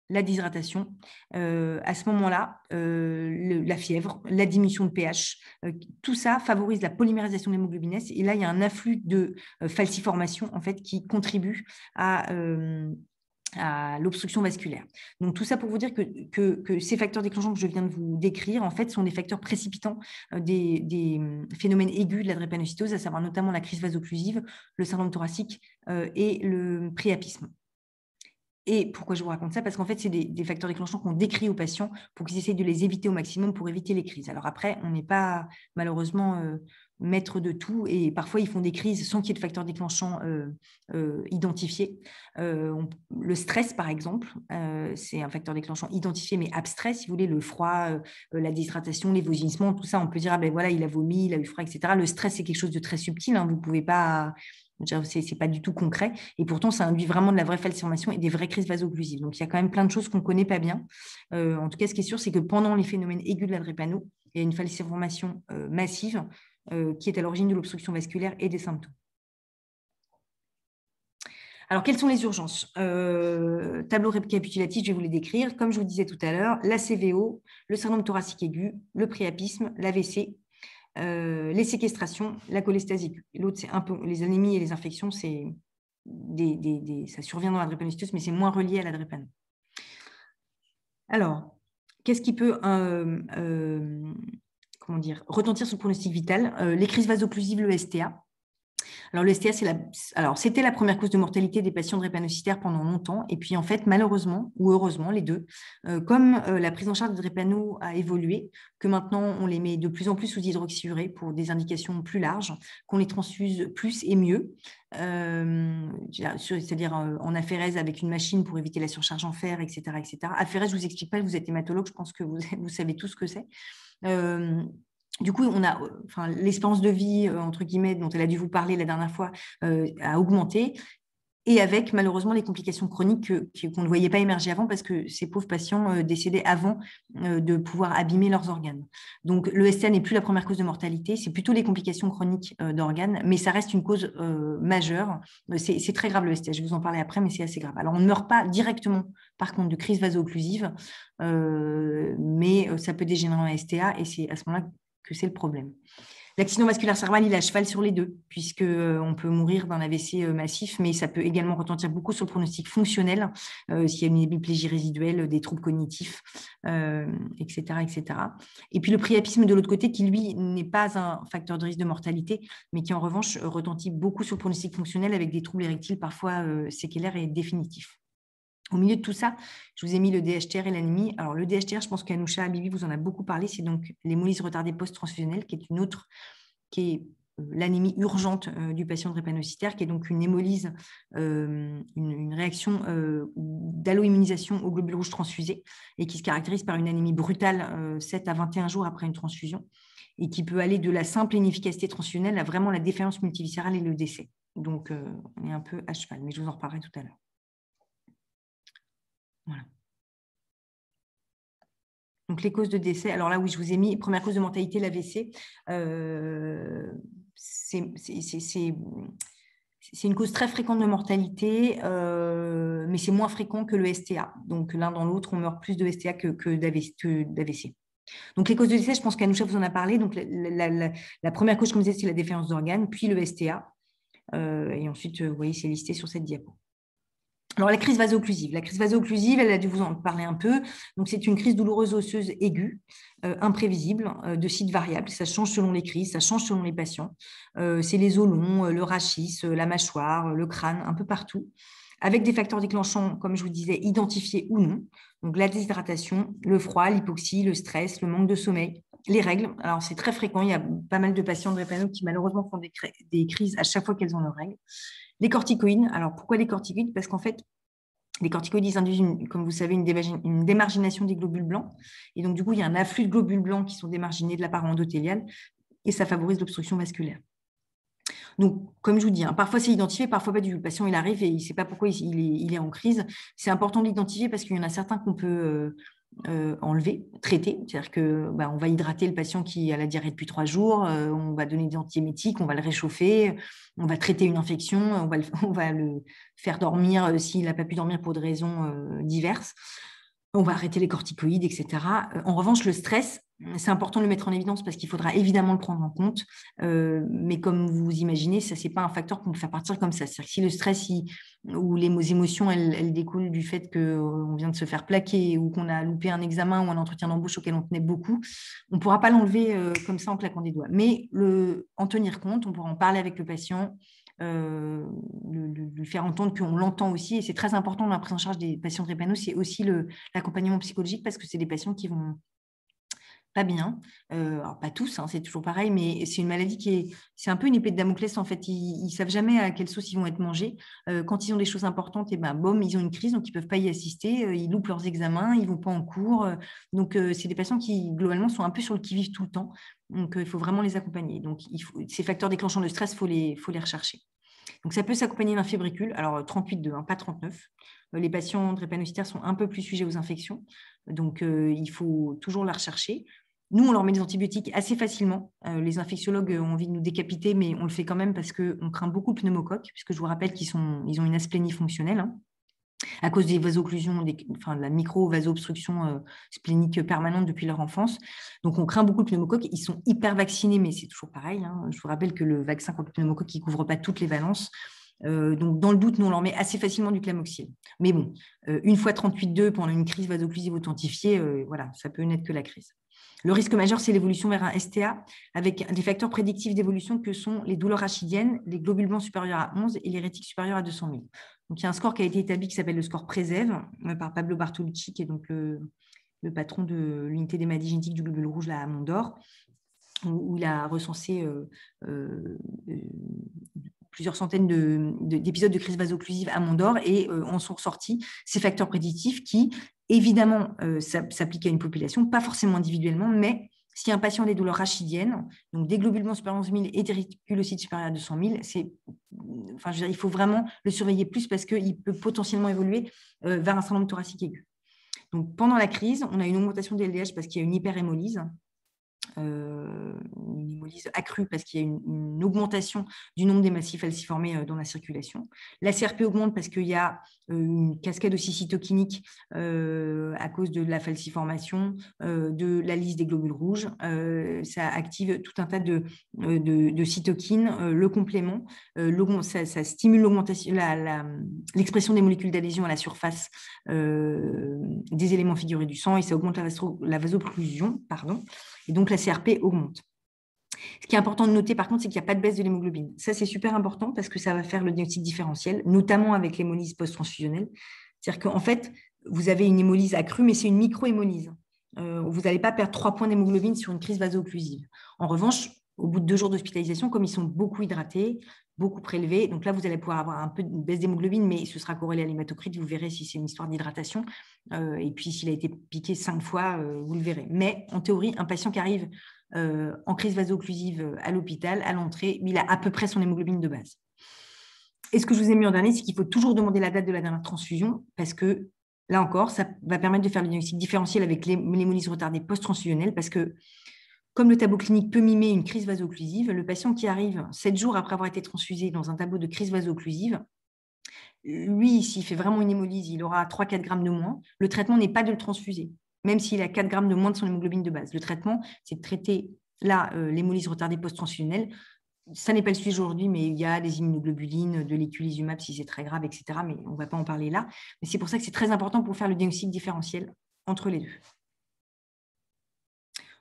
la déshydratation, à ce moment-là, la fièvre, la diminution de pH, tout ça favorise la polymérisation de l'hémoglobine. Et là, il y a un afflux de falciformation en fait qui contribue à à l'obstruction vasculaire. Donc tout ça pour vous dire que, ces facteurs déclenchants que je viens de vous décrire, en fait, sont des facteurs précipitants euh, des, hum, phénomènes aigus de la drépanocytose, à savoir notamment la crise vasoclusive, le syndrome thoracique euh, et le priapisme. Et pourquoi je vous raconte ça? Parce qu'en fait, c'est des, facteurs déclenchants qu'on décrit aux patients pour qu'ils essayent de les éviter au maximum pour éviter les crises. Alors après, on n'est pas malheureusement maître de tout et parfois ils font des crises sans qu'il y ait de facteurs déclenchants euh, euh, identifiés. Euh, le stress, par exemple, c'est un facteur déclenchant identifié mais abstrait, si vous voulez, le froid, la déshydratation, les vomissements, tout ça, on peut dire, ah ben voilà, il a vomi, il a eu froid, etc. Le stress, c'est quelque chose de très subtil, hein, vous ne pouvez pas... C'est pas du tout concret et pourtant ça induit vraiment de la vraie falsification et des vraies crises vaso-occlusives. Donc il y a quand même plein de choses qu'on ne connaît pas bien. en tout cas, ce qui est sûr, c'est que pendant les phénomènes aigus de la drépano, il y a une falsification massive qui est à l'origine de l'obstruction vasculaire et des symptômes. Alors, quelles sont les urgences? Euh, Tableau récapitulatif, je vais vous les décrire. Comme je vous disais tout à l'heure, la CVO, le syndrome thoracique aigu, le priapisme, l'AVC, euh, les séquestrations, la cholestasie aiguë. L'autre, c'est un peu les anémies et les infections, c'est des, ça survient dans la drépanocytose, mais c'est moins relié à la drépano. Alors, qu'est-ce qui peut comment dire, retentir sur le pronostic vital. Euh, les crises vasoclusives, le STA. Alors, le STA, la, alors, c'était la première cause de mortalité des patients drépanocytaires pendant longtemps. Et puis, en fait, malheureusement, ou heureusement, les deux, euh, comme euh, la prise en charge des drépano a évolué, que maintenant, on les met de plus en plus sous hydroxyurée pour des indications plus larges, qu'on les transfuse plus et mieux, c'est-à-dire en aphérèse avec une machine pour éviter la surcharge en fer, etc. etc. Aphérèse, je ne vous explique pas, vous êtes hématologue, je pense que vous, vous savez tout ce que c'est. Du coup, on a, enfin, l'espérance de vie, euh, entre guillemets, dont elle a dû vous parler la dernière fois, euh, a augmenté et avec malheureusement les complications chroniques qu'on ne voyait pas émerger avant parce que ces pauvres patients décédaient avant de pouvoir abîmer leurs organes. Donc le STA n'est plus la première cause de mortalité, c'est plutôt les complications chroniques d'organes, mais ça reste une cause majeure. C'est très grave le STA, je vais vous en parler après, mais c'est assez grave. Alors on ne meurt pas directement par contre de crise vaso-occlusive, mais ça peut dégénérer en STA et c'est à ce moment-là que c'est le problème. L'accident vasculaire cérébral, il a cheval sur les deux, puisqu'on euh, peut mourir d'un AVC euh, massif, mais ça peut également retentir beaucoup sur le pronostic fonctionnel, euh, s'il y a une hémiplégie résiduelle, des troubles cognitifs, etc., etc. Et puis le priapisme de l'autre côté, qui lui n'est pas un facteur de risque de mortalité, mais qui en revanche retentit beaucoup sur le pronostic fonctionnel avec des troubles érectiles parfois séquelaires et définitifs. Au milieu de tout ça, je vous ai mis le DHTR et l'anémie. Alors, le DHTR, je pense qu'Anoucha Abibi vous en a beaucoup parlé, c'est donc l'hémolyse retardée post-transfusionnelle, qui est une autre, qui est euh, l'anémie urgente euh, du patient drépanocytaire, qui est donc une hémolyse, euh, une, réaction d'alloimmunisation aux globules rouges transfusés et qui se caractérise par une anémie brutale 7 à 21 jours après une transfusion et qui peut aller de la simple inefficacité transfusionnelle à vraiment la défaillance multiviscérale et le décès. Donc, on est un peu à cheval, mais je vous en reparlerai tout à l'heure. Donc, les causes de décès, alors là, oui, je vous ai mis, première cause de mortalité, l'AVC. Euh, c'est une cause très fréquente de mortalité, euh, mais c'est moins fréquent que le STA. Donc, l'un dans l'autre, on meurt plus de STA que, d'AVC. Donc, les causes de décès, je pense qu'Anoucha vous en a parlé. Donc, la, première cause, comme je disais, c'est la défaillance d'organes, puis le STA. Euh, et ensuite, vous voyez, c'est listé sur cette diapo. Alors, la crise vaso-occlusive. La crise vaso-occlusive, elle a dû vous en parler un peu. Donc, c'est une crise douloureuse osseuse aiguë, euh, imprévisible, euh, de site variable. Ça change selon les crises, ça change selon les patients. Euh, c'est les os longs, le rachis, la mâchoire, le crâne, un peu partout, avec des facteurs déclenchants, comme je vous disais, identifiés ou non. Donc, la déshydratation, le froid, l'hypoxie, le stress, le manque de sommeil, les règles. Alors, c'est très fréquent. Il y a pas mal de patients de drépano qui, malheureusement, font des, des crises à chaque fois qu'elles ont leurs règles. Les corticoïdes, alors pourquoi les corticoïdes? Parce qu'en fait, les corticoïdes induisent, comme vous savez, une, démargination des globules blancs. Et donc, du coup, il y a un afflux de globules blancs qui sont démarginés de la paroi endothéliale et ça favorise l'obstruction vasculaire. Donc, comme je vous dis, hein, parfois c'est identifié, parfois pas du tout. Le patient, il arrive et il ne sait pas pourquoi il est, en crise. C'est important de l'identifier parce qu'il y en a certains qu'on peut euh, euh, enlever, traiter. C'est-à-dire qu'on bah, va hydrater le patient qui a la diarrhée depuis trois jours, euh, on va donner des antiémétiques, on va le réchauffer, on va traiter une infection, on va le, on faire dormir s'il n'a pas pu dormir pour des raisons diverses. On va arrêter les corticoïdes, etc. En revanche, le stress, c'est important de le mettre en évidence parce qu'il faudra évidemment le prendre en compte. Euh, mais comme vous imaginez, ça, ce n'est pas un facteur qu'on peut faire partir comme ça. C'est-à-dire que si le stress ou les émotions, elles, découlent du fait qu'on vient de se faire plaquer ou qu'on a loupé un examen ou un entretien d'embauche auquel on tenait beaucoup, on ne pourra pas l'enlever euh, comme ça en claquant des doigts. Mais en tenir compte, on pourra en parler avec le patient, lui faire entendre qu'on l'entend aussi. Et c'est très important dans la prise en charge des patients drépano, c'est aussi l'accompagnement psychologique parce que c'est des patients qui vont pas bien. Euh, alors, pas tous, hein, c'est toujours pareil, mais c'est une maladie qui est, c'est un peu une épée de Damoclès en fait. Ils, ne savent jamais à quelle sauce ils vont être mangés. Euh, quand ils ont des choses importantes, et ben bom, ils ont une crise, donc ils peuvent pas y assister. Euh, ils loupent leurs examens, ils vont pas en cours. donc c'est des patients qui globalement sont un peu sur le qui vive tout le temps. Donc il faut vraiment les accompagner. Donc il faut, ces facteurs déclenchants de stress, faut les, faut les rechercher. Donc ça peut s'accompagner d'un fébricule, alors 38,2, hein, pas 39. Les patients drépanocytaires sont un peu plus sujets aux infections, donc il faut toujours la rechercher. Nous, on leur met des antibiotiques assez facilement. Euh, les infectiologues ont envie de nous décapiter, mais on le fait quand même parce qu'on craint beaucoup le pneumocoque, puisque je vous rappelle qu'ils ils ont une asplénie fonctionnelle. Hein, à cause des vasoclusions, de la micro-vaso-obstruction euh, splénique permanente depuis leur enfance. Donc, on craint beaucoup le pneumocoque. Ils sont hyper vaccinés, mais c'est toujours pareil. Hein. Je vous rappelle que le vaccin contre le pneumocoque, ne couvre pas toutes les valences. Euh, donc, dans le doute, nous, on leur met assez facilement du clamoxyl. Mais bon, une fois 38,2 pendant une crise vasoclusive authentifiée, voilà, ça peut n'être que la crise. Le risque majeur, c'est l'évolution vers un STA avec des facteurs prédictifs d'évolution que sont les douleurs rachidiennes, les globules blancs supérieurs à 11 et les rétiques supérieures à 200 000. Donc, il y a un score qui a été établi qui s'appelle le score Prézève euh, par Pablo Bartolucci, qui est donc le, patron de l'unité des maladies génétiques du globule rouge à Mondor, où, il a recensé euh, euh, plusieurs centaines d'épisodes de, crise vasoclusive à Mondor et en sont ressortis ces facteurs prédictifs qui, évidemment, euh, s'applique à une population, pas forcément individuellement, mais si un patient a des douleurs rachidiennes, donc des globules blancs supérieurs à 11 000 et des reticulocytes supérieurs à 200 000, c'est, enfin, je veux dire, il faut vraiment le surveiller plus parce qu'il peut potentiellement évoluer euh, vers un syndrome thoracique aigu. Donc, pendant la crise, on a une augmentation des LDH parce qu'il y a une hyperhémolyse. Euh, une hémolyse accrue parce qu'il y a une, augmentation du nombre des massifs falciformés euh, dans la circulation. La CRP augmente parce qu'il y a euh, une cascade aussi cytokinique à cause de la falciformation, de la liste des globules rouges. ça active tout un tas de, cytokines, le complément, ça, stimule l'expression des molécules d'adhésion à la surface des éléments figurés du sang et ça augmente la, la vasoprusion. Pardon. Et donc, la CRP augmente. Ce qui est important de noter, par contre, c'est qu'il n'y a pas de baisse de l'hémoglobine. Ça, c'est super important parce que ça va faire le diagnostic différentiel, notamment avec l'hémolyse post-transfusionnelle. C'est-à-dire qu'en fait, vous avez une hémolyse accrue, mais c'est une micro-hémolyse. Euh, vous n'allez pas perdre trois points d'hémoglobine sur une crise vaso-occlusive. En revanche, au bout de deux jours d'hospitalisation, comme ils sont beaucoup hydratés, beaucoup prélevés, donc là, vous allez pouvoir avoir un peu de baisse d'hémoglobine, mais ce sera corrélé à l'hématocrite. Vous verrez si c'est une histoire d'hydratation. Euh, et puis, s'il a été piqué cinq fois, euh, vous le verrez. Mais en théorie, un patient qui arrive euh, en crise vaso-occlusive à l'hôpital, à l'entrée, il a à peu près son hémoglobine de base. Et ce que je vous ai mis en dernier, c'est qu'il faut toujours demander la date de la dernière transfusion, parce que là encore, ça va permettre de faire le diagnostic différentiel avec l'hémolyse retardée post-transfusionnelle, parce que comme le tableau clinique peut mimer une crise vaso-occlusive, le patient qui arrive sept jours après avoir été transfusé dans un tableau de crise vaso-occlusive, lui, s'il fait vraiment une hémolyse, il aura 3-4 grammes de moins. Le traitement n'est pas de le transfuser, même s'il a 4 grammes de moins de son hémoglobine de base. Le traitement, c'est de traiter là euh, l'hémolyse retardée post-transfusionnelle. Ça n'est pas le sujet aujourd'hui, mais il y a des immunoglobulines, de l'éculizumab si c'est très grave, etc. Mais on ne va pas en parler là. Mais c'est pour ça que c'est très important pour faire le diagnostic différentiel entre les deux.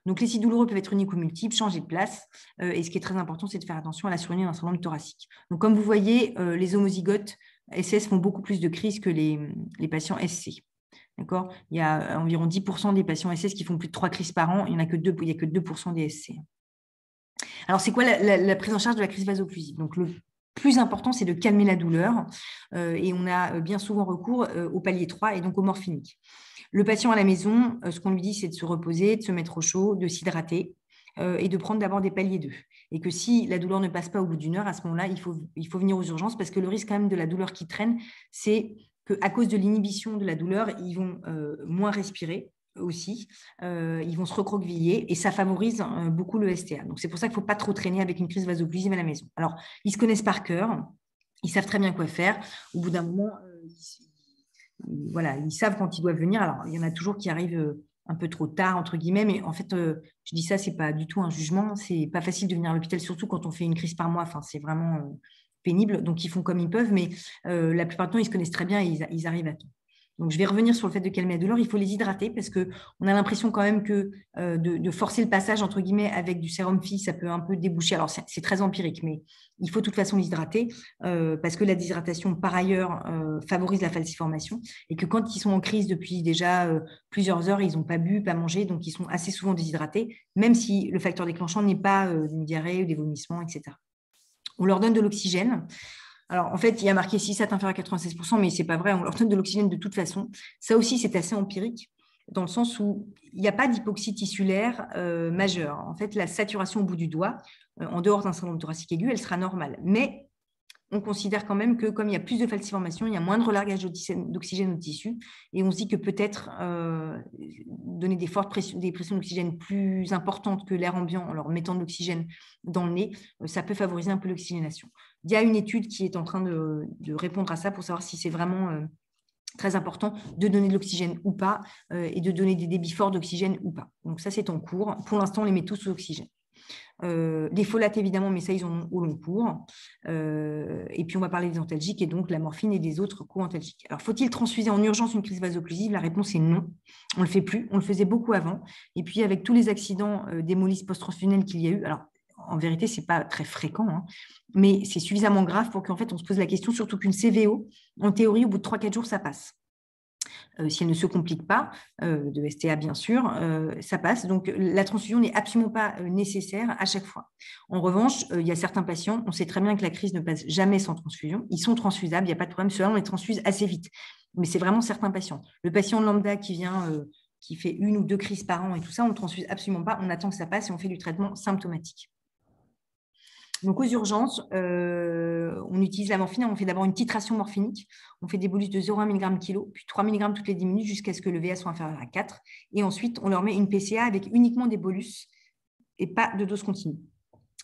Donc, les sites douloureux peuvent être uniques ou multiples, changer de place. Euh, et ce qui est très important, c'est de faire attention à la survenue d'un syndrome thoracique. Donc, comme vous voyez, euh, les homozygotes SS font beaucoup plus de crises que les, patients SC. D'accord? Il y a environ 10% des patients SS qui font plus de 3 crises par an. Il n'y a que 2, il y a que 2% des SC. Alors, c'est quoi la, prise en charge de la crise vaso-occlusive? Donc, le plus important, c'est de calmer la douleur. Euh, et on a bien souvent recours au palier 3 et donc au morphinique. Le patient à la maison, euh, ce qu'on lui dit, c'est de se reposer, de se mettre au chaud, de s'hydrater euh, et de prendre d'abord des paliers d'œufs. Et que si la douleur ne passe pas au bout d'une heure, à ce moment-là, il faut, venir aux urgences parce que le risque quand même de la douleur qui traîne, c'est qu'à cause de l'inhibition de la douleur, ils vont euh, moins respirer aussi, ils vont se recroqueviller et ça favorise beaucoup le STA. Donc c'est pour ça qu'il ne faut pas trop traîner avec une crise vaso-occlusive à la maison. Alors, ils se connaissent par cœur, ils savent très bien quoi faire. Au bout d'un moment, voilà, ils savent quand ils doivent venir. Alors, il y en a toujours qui arrivent euh, un peu trop tard, entre guillemets, mais en fait, euh, je dis ça, c'est pas du tout un jugement. C'est pas facile de venir à l'hôpital, surtout quand on fait une crise par mois. Enfin, c'est vraiment euh, pénible. Donc, ils font comme ils peuvent, mais la plupart du temps, ils se connaissent très bien et ils, arrivent à temps. Je vais revenir sur le fait de calmer la douleur. Il faut les hydrater parce qu'on a l'impression quand même que euh, de, forcer le passage, entre guillemets, avec du sérum fille, ça peut un peu déboucher. Alors, c'est très empirique, mais il faut de toute façon l'hydrater euh, parce que la déshydratation, par ailleurs, euh, favorise la falciformation et que quand ils sont en crise depuis déjà plusieurs heures, ils n'ont pas bu, pas mangé, donc ils sont assez souvent déshydratés, même si le facteur déclenchant n'est pas une diarrhée ou des vomissements, etc. On leur donne de l'oxygène. Alors, en fait, il y a marqué 6 à inférieur à 96%, mais ce n'est pas vrai, on leur donne de l'oxygène de toute façon. Ça aussi, c'est assez empirique, dans le sens où il n'y a pas d'hypoxie tissulaire euh, majeure. En fait, la saturation au bout du doigt, euh, en dehors d'un syndrome thoracique aigu, elle sera normale. Mais on considère quand même que comme il y a plus de falciformation, il y a moins de relargage d'oxygène au tissu, et on se dit que peut-être euh, donner des fortes pressions, des pressions d'oxygène plus importantes que l'air ambiant en leur mettant de l'oxygène dans le nez, ça peut favoriser un peu l'oxygénation. Il y a une étude qui est en train de, répondre à ça pour savoir si c'est vraiment euh, très important de donner de l'oxygène ou pas, et de donner des débits forts d'oxygène ou pas. Donc ça, c'est en cours. Pour l'instant, on les met tous sous oxygène. Euh, les folates, évidemment, mais ça, ils en ont au long cours. Euh, et puis, on va parler des antalgiques et donc la morphine et des autres co-antalgiques. Alors, faut-il transfuser en urgence une crise vaso-occlusive? La réponse est non. On ne le fait plus. On le faisait beaucoup avant. Et puis, avec tous les accidents euh, post-transfusionnelle qu'il y a eu, alors en vérité, ce n'est pas très fréquent, hein, mais c'est suffisamment grave pour qu'en fait, on se pose la question, surtout qu'une CVO, en théorie, au bout de 3-4 jours, ça passe. Euh, si elle ne se complique pas, euh, de STA bien sûr, euh, ça passe. Donc la transfusion n'est absolument pas nécessaire à chaque fois. En revanche, il y a certains patients, on sait très bien que la crise ne passe jamais sans transfusion. Ils sont transfusables, il n'y a pas de problème. Ceux-là, on les transfuse assez vite. Mais c'est vraiment certains patients. Le patient lambda qui vient, qui fait une ou deux crises par an et tout ça, on ne transfuse absolument pas. On attend que ça passe et on fait du traitement symptomatique. Donc, aux urgences, euh, on utilise la morphine. On fait d'abord une titration morphinique. On fait des bolus de 0,1 mg kg, puis 3 mg toutes les 10 minutes jusqu'à ce que le VA soit inférieur à 4. Et ensuite, on leur met une PCA avec uniquement des bolus et pas de dose continue.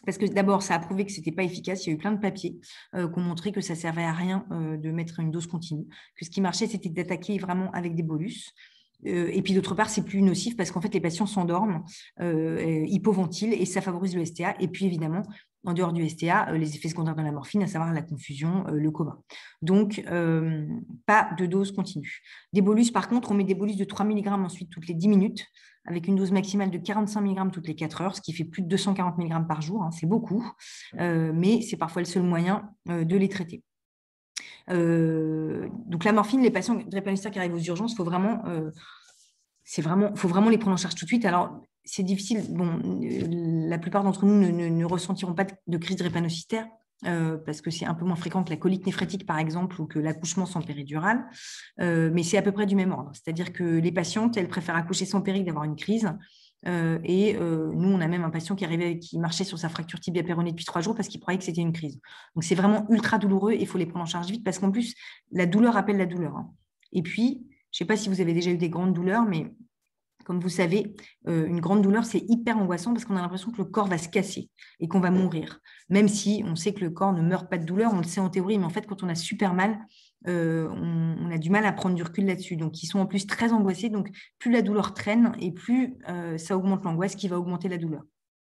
Parce que d'abord, ça a prouvé que ce n'était pas efficace. Il y a eu plein de papiers euh, qui ont montré que ça ne servait à rien euh, de mettre une dose continue. Que ce qui marchait, c'était d'attaquer vraiment avec des bolus. et puis d'autre part, c'est plus nocif parce qu'en fait, les patients s'endorment, hypoventilent et ça favorise le STA. Et puis évidemment, en dehors du STA, euh, les effets secondaires de la morphine, à savoir la confusion, euh, le coma. Donc, euh, pas de dose continue. Des bolus, par contre, on met des bolus de 3 mg ensuite toutes les 10 minutes, avec une dose maximale de 45 mg toutes les 4 heures, ce qui fait plus de 240 mg par jour. Hein, c'est beaucoup, mais c'est parfois le seul moyen de les traiter. donc, la morphine, les patients drépanocytaires qui arrivent aux urgences, il faut vraiment c'est vraiment, faut vraiment les prendre en charge tout de suite. Alors, c'est difficile. Bon, euh, la plupart d'entre nous ne, ressentiront pas de crise drépanocytaire euh, parce que c'est un peu moins fréquent que la colique néphrétique, par exemple, ou que l'accouchement sans péridurale, euh, mais c'est à peu près du même ordre. C'est-à-dire que les patientes, elles préfèrent accoucher sans périg d'avoir une crise. et nous, on a même un patient qui arrivait, qui marchait sur sa fracture tibia péronée depuis trois jours parce qu'il croyait que c'était une crise. Donc c'est vraiment ultra douloureux et il faut les prendre en charge vite parce qu'en plus, la douleur appelle la douleur. Hein. Et puis, je ne sais pas si vous avez déjà eu des grandes douleurs, mais comme vous savez, euh, une grande douleur, c'est hyper angoissant parce qu'on a l'impression que le corps va se casser et qu'on va mourir. Même si on sait que le corps ne meurt pas de douleur, on le sait en théorie, mais en fait, quand on a super mal, euh, on, a du mal à prendre du recul là-dessus. Donc, ils sont en plus très angoissés. Donc, plus la douleur traîne et plus euh, ça augmente l'angoisse qui va augmenter la douleur.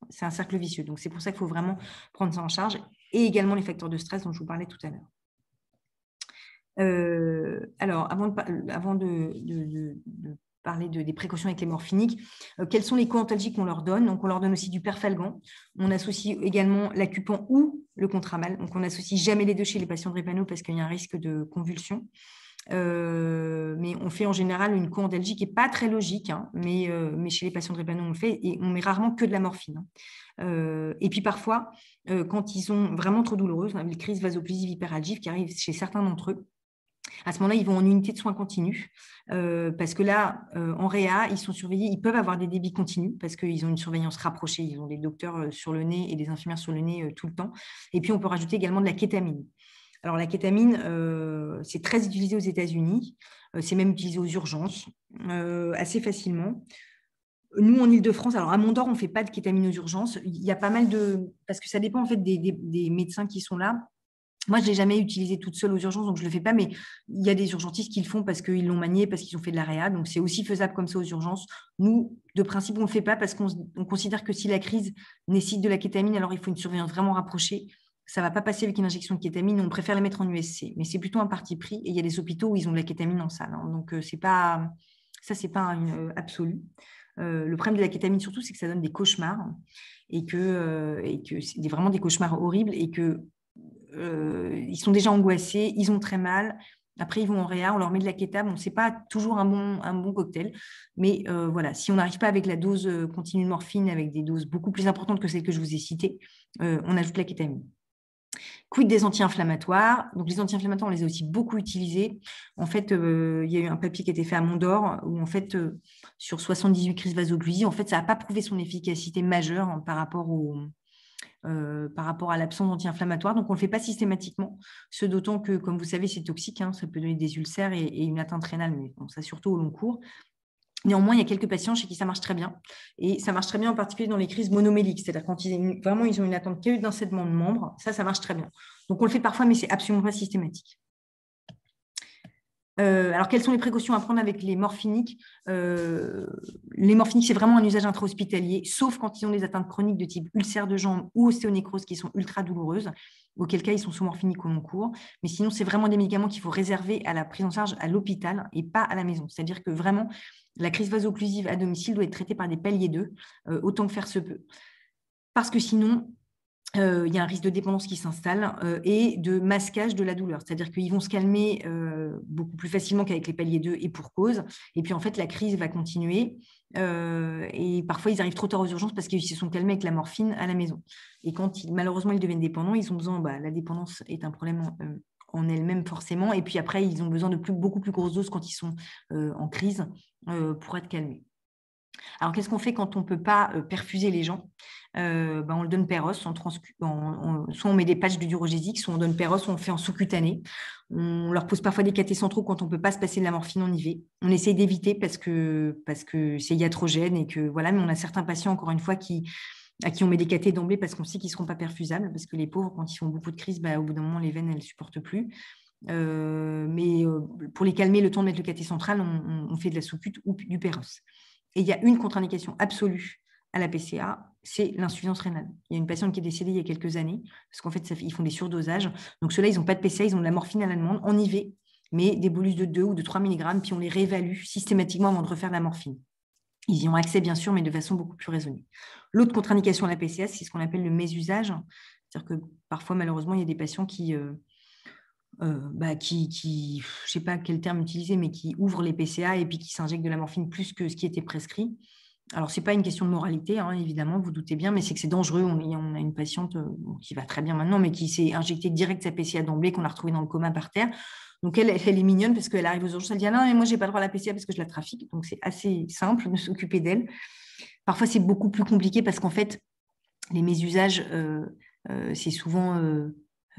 C'est un cercle vicieux. Donc, c'est pour ça qu'il faut vraiment prendre ça en charge et également les facteurs de stress dont je vous parlais tout à l'heure. alors, avant de, avant de parler de, des précautions avec les morphiniques. Euh, quels sont les co-antalgiques qu'on leur donne? Donc, on leur donne aussi du perfalgan. On associe également l'accupant ou le contramal. Donc, on n'associe jamais les deux chez les patients drépano parce qu'il y a un risque de convulsion. Euh, mais on fait en général une co-antalgique qui n'est pas très logique, hein, mais, euh, mais, chez les patients drépano, on le fait et on met rarement que de la morphine. Hein. et puis parfois, quand ils sont vraiment trop douloureux, on a les crises vasoclusives hyperalgives qui arrivent chez certains d'entre eux, à ce moment-là, ils vont en unité de soins continus euh, parce que là, euh, en réa, ils sont surveillés, ils peuvent avoir des débits continus parce qu'ils ont une surveillance rapprochée, ils ont des docteurs euh, sur le nez et des infirmières sur le nez tout le temps. Et puis, on peut rajouter également de la kétamine. Alors, la kétamine, c'est très utilisé aux États-Unis, c'est même utilisé aux urgences assez facilement. Nous, en Ile-de-France, alors à Mondor, on ne fait pas de kétamine aux urgences. Il y a pas mal de. Parce que ça dépend en fait des médecins qui sont là. Moi, je ne l'ai jamais utilisé toute seule aux urgences, donc je ne le fais pas, mais il y a des urgentistes qui le font parce qu'ils l'ont manié, parce qu'ils ont fait de la réa, donc c'est aussi faisable comme ça aux urgences. Nous, de principe, on ne le fait pas parce qu'on considère que si la crise nécessite de la kétamine, alors il faut une surveillance vraiment rapprochée ça va pas passer avec une injection de kétamine, on préfère la mettre en USC. Mais c'est plutôt un parti pris. Et il y a des hôpitaux où ils ont de la kétamine en salle. Hein. Donc, c'est pas, ça, c'est pas une absolu. le problème de la kétamine, surtout, c'est que ça donne des cauchemars et que, et que c'est vraiment des cauchemars horribles et que ils sont déjà angoissés, ils ont très mal, après, ils vont en réa, on leur met de la kétam. On sait pas toujours un bon, cocktail. Mais euh, voilà, si on n'arrive pas avec la dose euh, continue de morphine, avec des doses beaucoup plus importantes que celles que je vous ai citées, euh, on ajoute la kétamine. Quid des anti-inflammatoires? Donc, les anti-inflammatoires, on les a aussi beaucoup utilisés. En fait, il y a eu un papier qui a été fait à Mondor où, en fait, sur 78 crises vasoclusives, en fait, ça n'a pas prouvé son efficacité majeure hein, par rapport aux, euh, par rapport à l'absence d'anti-inflammatoire. Donc, on ne le fait pas systématiquement, ce d'autant que, comme vous savez, c'est toxique, hein, ça peut donner des ulcères et, une atteinte rénale, mais ça surtout au long cours. Néanmoins, il y a quelques patients chez qui ça marche très bien. Et ça marche très bien en particulier dans les crises monoméliques, c'est-à-dire quand ils, vraiment ils ont une attente qu'il d'un segment de membres, ça, ça marche très bien. Donc, on le fait parfois, mais c'est absolument pas systématique. Euh, alors, quelles sont les précautions à prendre avec les morphiniques? Euh, Les morphiniques, c'est vraiment un usage intra-hospitalier, sauf quand ils ont des atteintes chroniques de type ulcère de jambe ou ostéonécrose qui sont ultra douloureuses, auquel cas ils sont sous morphinique au long cours. Mais sinon, c'est vraiment des médicaments qu'il faut réserver à la prise en charge à l'hôpital et pas à la maison. C'est-à-dire que vraiment, la crise vasoclusive à domicile doit être traitée par des paliers 2, euh, autant que faire se peut. Parce que sinon, il y a un risque de dépendance qui s'installe euh, et de masquage de la douleur. C'est-à-dire qu'ils vont se calmer euh, beaucoup plus facilement qu'avec les paliers 2 et pour cause. Et puis en fait, la crise va continuer. et parfois, ils arrivent trop tard aux urgences parce qu'ils se sont calmés avec la morphine à la maison. Et quand malheureusement ils deviennent dépendants, ils ont besoin, bah, la dépendance est un problème en, elle-même forcément. Et puis après, ils ont besoin de beaucoup plus grosses doses quand ils sont en crise pour être calmés. Alors, qu'est-ce qu'on fait quand on ne peut pas perfuser les gens? Euh, ben, on le donne péros, soit on met des patchs durogésique, soit on donne péros, on fait en sous-cutané. On leur pose parfois des cathés centraux quand on ne peut pas se passer de la morphine en IV. On essaye d'éviter parce que parce que c'est iatrogène et que voilà, mais on a certains patients encore une fois qui à qui on met des cathés d'emblée parce qu'on sait qu'ils ne seront pas perfusables, parce que les pauvres, quand ils font beaucoup de crises, bah, au bout d'un moment, les veines, elles ne supportent plus. Euh, mais euh, pour les calmer, le temps de mettre le cathé central, on, fait de la sous-cute ou du péros. Et il y a une contre-indication absolue à la PCA, c'est l'insuffisance rénale. Il y a une patiente qui est décédée il y a quelques années, parce qu'en fait, ils font des surdosages. Donc, ceux-là, ils n'ont pas de PCA, ils ont de la morphine à la demande, en IV, mais des bolus de 2 ou de 3 mg, puis on les réévalue systématiquement avant de refaire la morphine. Ils y ont accès, bien sûr, mais de façon beaucoup plus raisonnée. L'autre contre-indication à la PCA, c'est ce qu'on appelle le mésusage. C'est-à-dire que parfois, malheureusement, il y a des patients qui, euh, euh, bah, qui, qui je ne sais pas quel terme utiliser, mais qui ouvrent les PCA et puis qui s'injectent de la morphine plus que ce qui était prescrit. Alors, ce n'est pas une question de moralité, hein, évidemment, vous doutez bien, mais c'est que c'est dangereux. On, a une patiente euh, qui va très bien maintenant, mais qui s'est injectée direct sa PCA d'emblée, qu'on a retrouvée dans le coma par terre. Donc, elle, elle est mignonne parce qu'elle arrive aux urgences, elle dit ah Non, mais moi, je n'ai pas le droit à la PCA parce que je la trafique. Donc, c'est assez simple de s'occuper d'elle. Parfois, c'est beaucoup plus compliqué parce qu'en fait, les mésusages, euh, euh, c'est souvent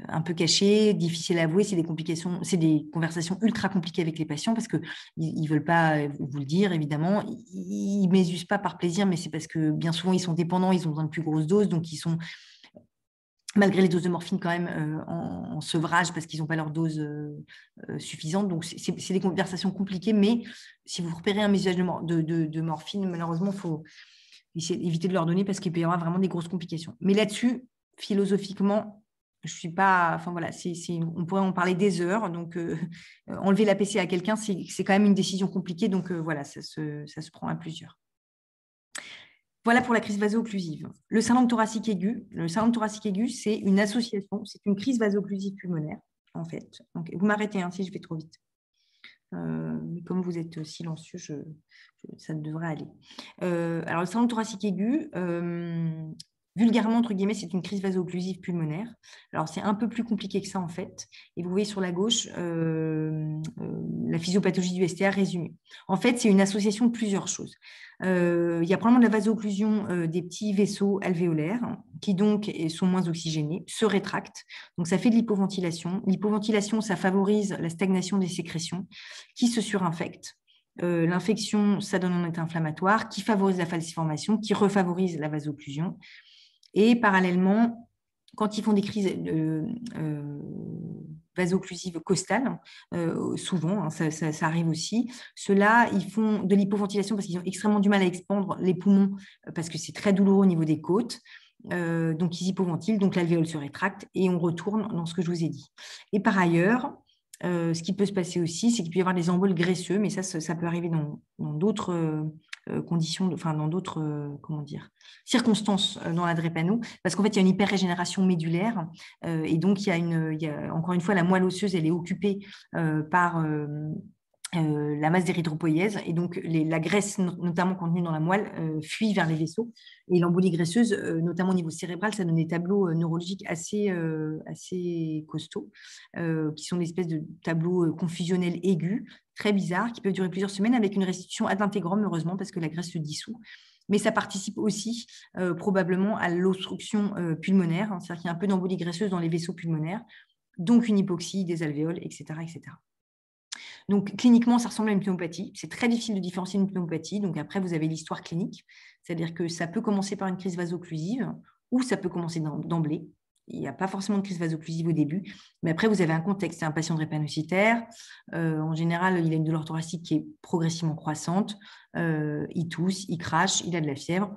un peu caché, difficile à avouer, c'est des complications, c'est des conversations ultra compliquées avec les patients parce qu'ils ne veulent pas vous le dire, évidemment. Ils ne mésusent pas par plaisir, mais c'est parce que bien souvent, ils sont dépendants, ils ont besoin de plus grosses doses, donc ils sont, malgré les doses de morphine, quand même euh, en, sevrage parce qu'ils n'ont pas leur dose euh, euh, suffisante. Donc, c'est des conversations compliquées, mais si vous repérez un mésusage de, morphine, malheureusement, il faut éviter de leur donner parce qu'il y avoir vraiment des grosses complications. Mais là-dessus, philosophiquement, je suis pas, enfin voilà, on pourrait en parler des heures. Donc, euh, enlever la PC à quelqu'un, c'est quand même une décision compliquée. Donc, euh, voilà, ça se, ça se, prend à plusieurs. Voilà pour la crise vaso-occlusive. Le syndrome thoracique aigu, le syndrome thoracique aigu, c'est une association, c'est une crise vaso-occlusive pulmonaire, en fait. Donc, vous m'arrêtez hein, si je vais trop vite. Euh, comme vous êtes silencieux, ça devrait aller. alors, le syndrome thoracique aigu, vulgairement, entre guillemets, c'est une crise vaso-occlusive pulmonaire. Alors, c'est un peu plus compliqué que ça, en fait. Et vous voyez sur la gauche euh, euh, la physiopathologie du STA résumée. En fait, c'est une association de plusieurs choses. Euh, il y a probablement de la vaso-occlusion des petits vaisseaux alvéolaires qui, donc, sont moins oxygénés, se rétractent. Donc, ça fait de l'hypoventilation. L'hypoventilation, ça favorise la stagnation des sécrétions qui se surinfectent. L'infection, ça donne un état inflammatoire qui favorise la falciformation, qui refavorise la vaso-occlusion. Et parallèlement, quand ils font des crises euh, euh, vasoclusives costales, euh, souvent, hein, ça, arrive aussi, ceux-là, ils font de l'hypoventilation parce qu'ils ont extrêmement du mal à expandre les poumons parce que c'est très douloureux au niveau des côtes. donc ils hypoventilent, donc l'alvéole se rétracte et on retourne dans ce que je vous ai dit. Et par ailleurs, ce qui peut se passer aussi, c'est qu'il peut y avoir des emboles graisseux, mais ça, ça, peut arriver dans d'autres conditions, enfin dans d'autres comment dire circonstances dans la drépano, parce qu'en fait il y a une hyperrégénération médulaire et donc il y a une, encore une fois la moelle osseuse, elle est occupée par euh, la masse d'érythropoïèse et donc la graisse notamment contenue dans la moelle euh, fuit vers les vaisseaux. Et l'embolie graisseuse euh, notamment au niveau cérébral ça donne des tableaux neurologiques assez costauds qui sont des espèces de tableaux confusionnels aigus très bizarres qui peuvent durer plusieurs semaines avec une restitution ad heureusement parce que la graisse se dissout. Mais ça participe aussi probablement à l'obstruction pulmonaire hein. c'est-à-dire qu'il y a un peu d'embolie graisseuse dans les vaisseaux pulmonaires donc une hypoxie des alvéoles etc etc donc, cliniquement, ça ressemble à une pneumopathie. C'est très difficile de différencier une pneumopathie. Donc, après, vous avez l'histoire clinique, c'est-à-dire que ça peut commencer par une crise vaso-occlusive ou ça peut commencer d'emblée. Il n'y a pas forcément de crise vaso-occlusive au début, mais après, vous avez un contexte. C'est un patient drépanocytaire. Euh, en général, il a une douleur thoracique qui est progressivement croissante. Euh, il tousse, il crache, il a de la fièvre.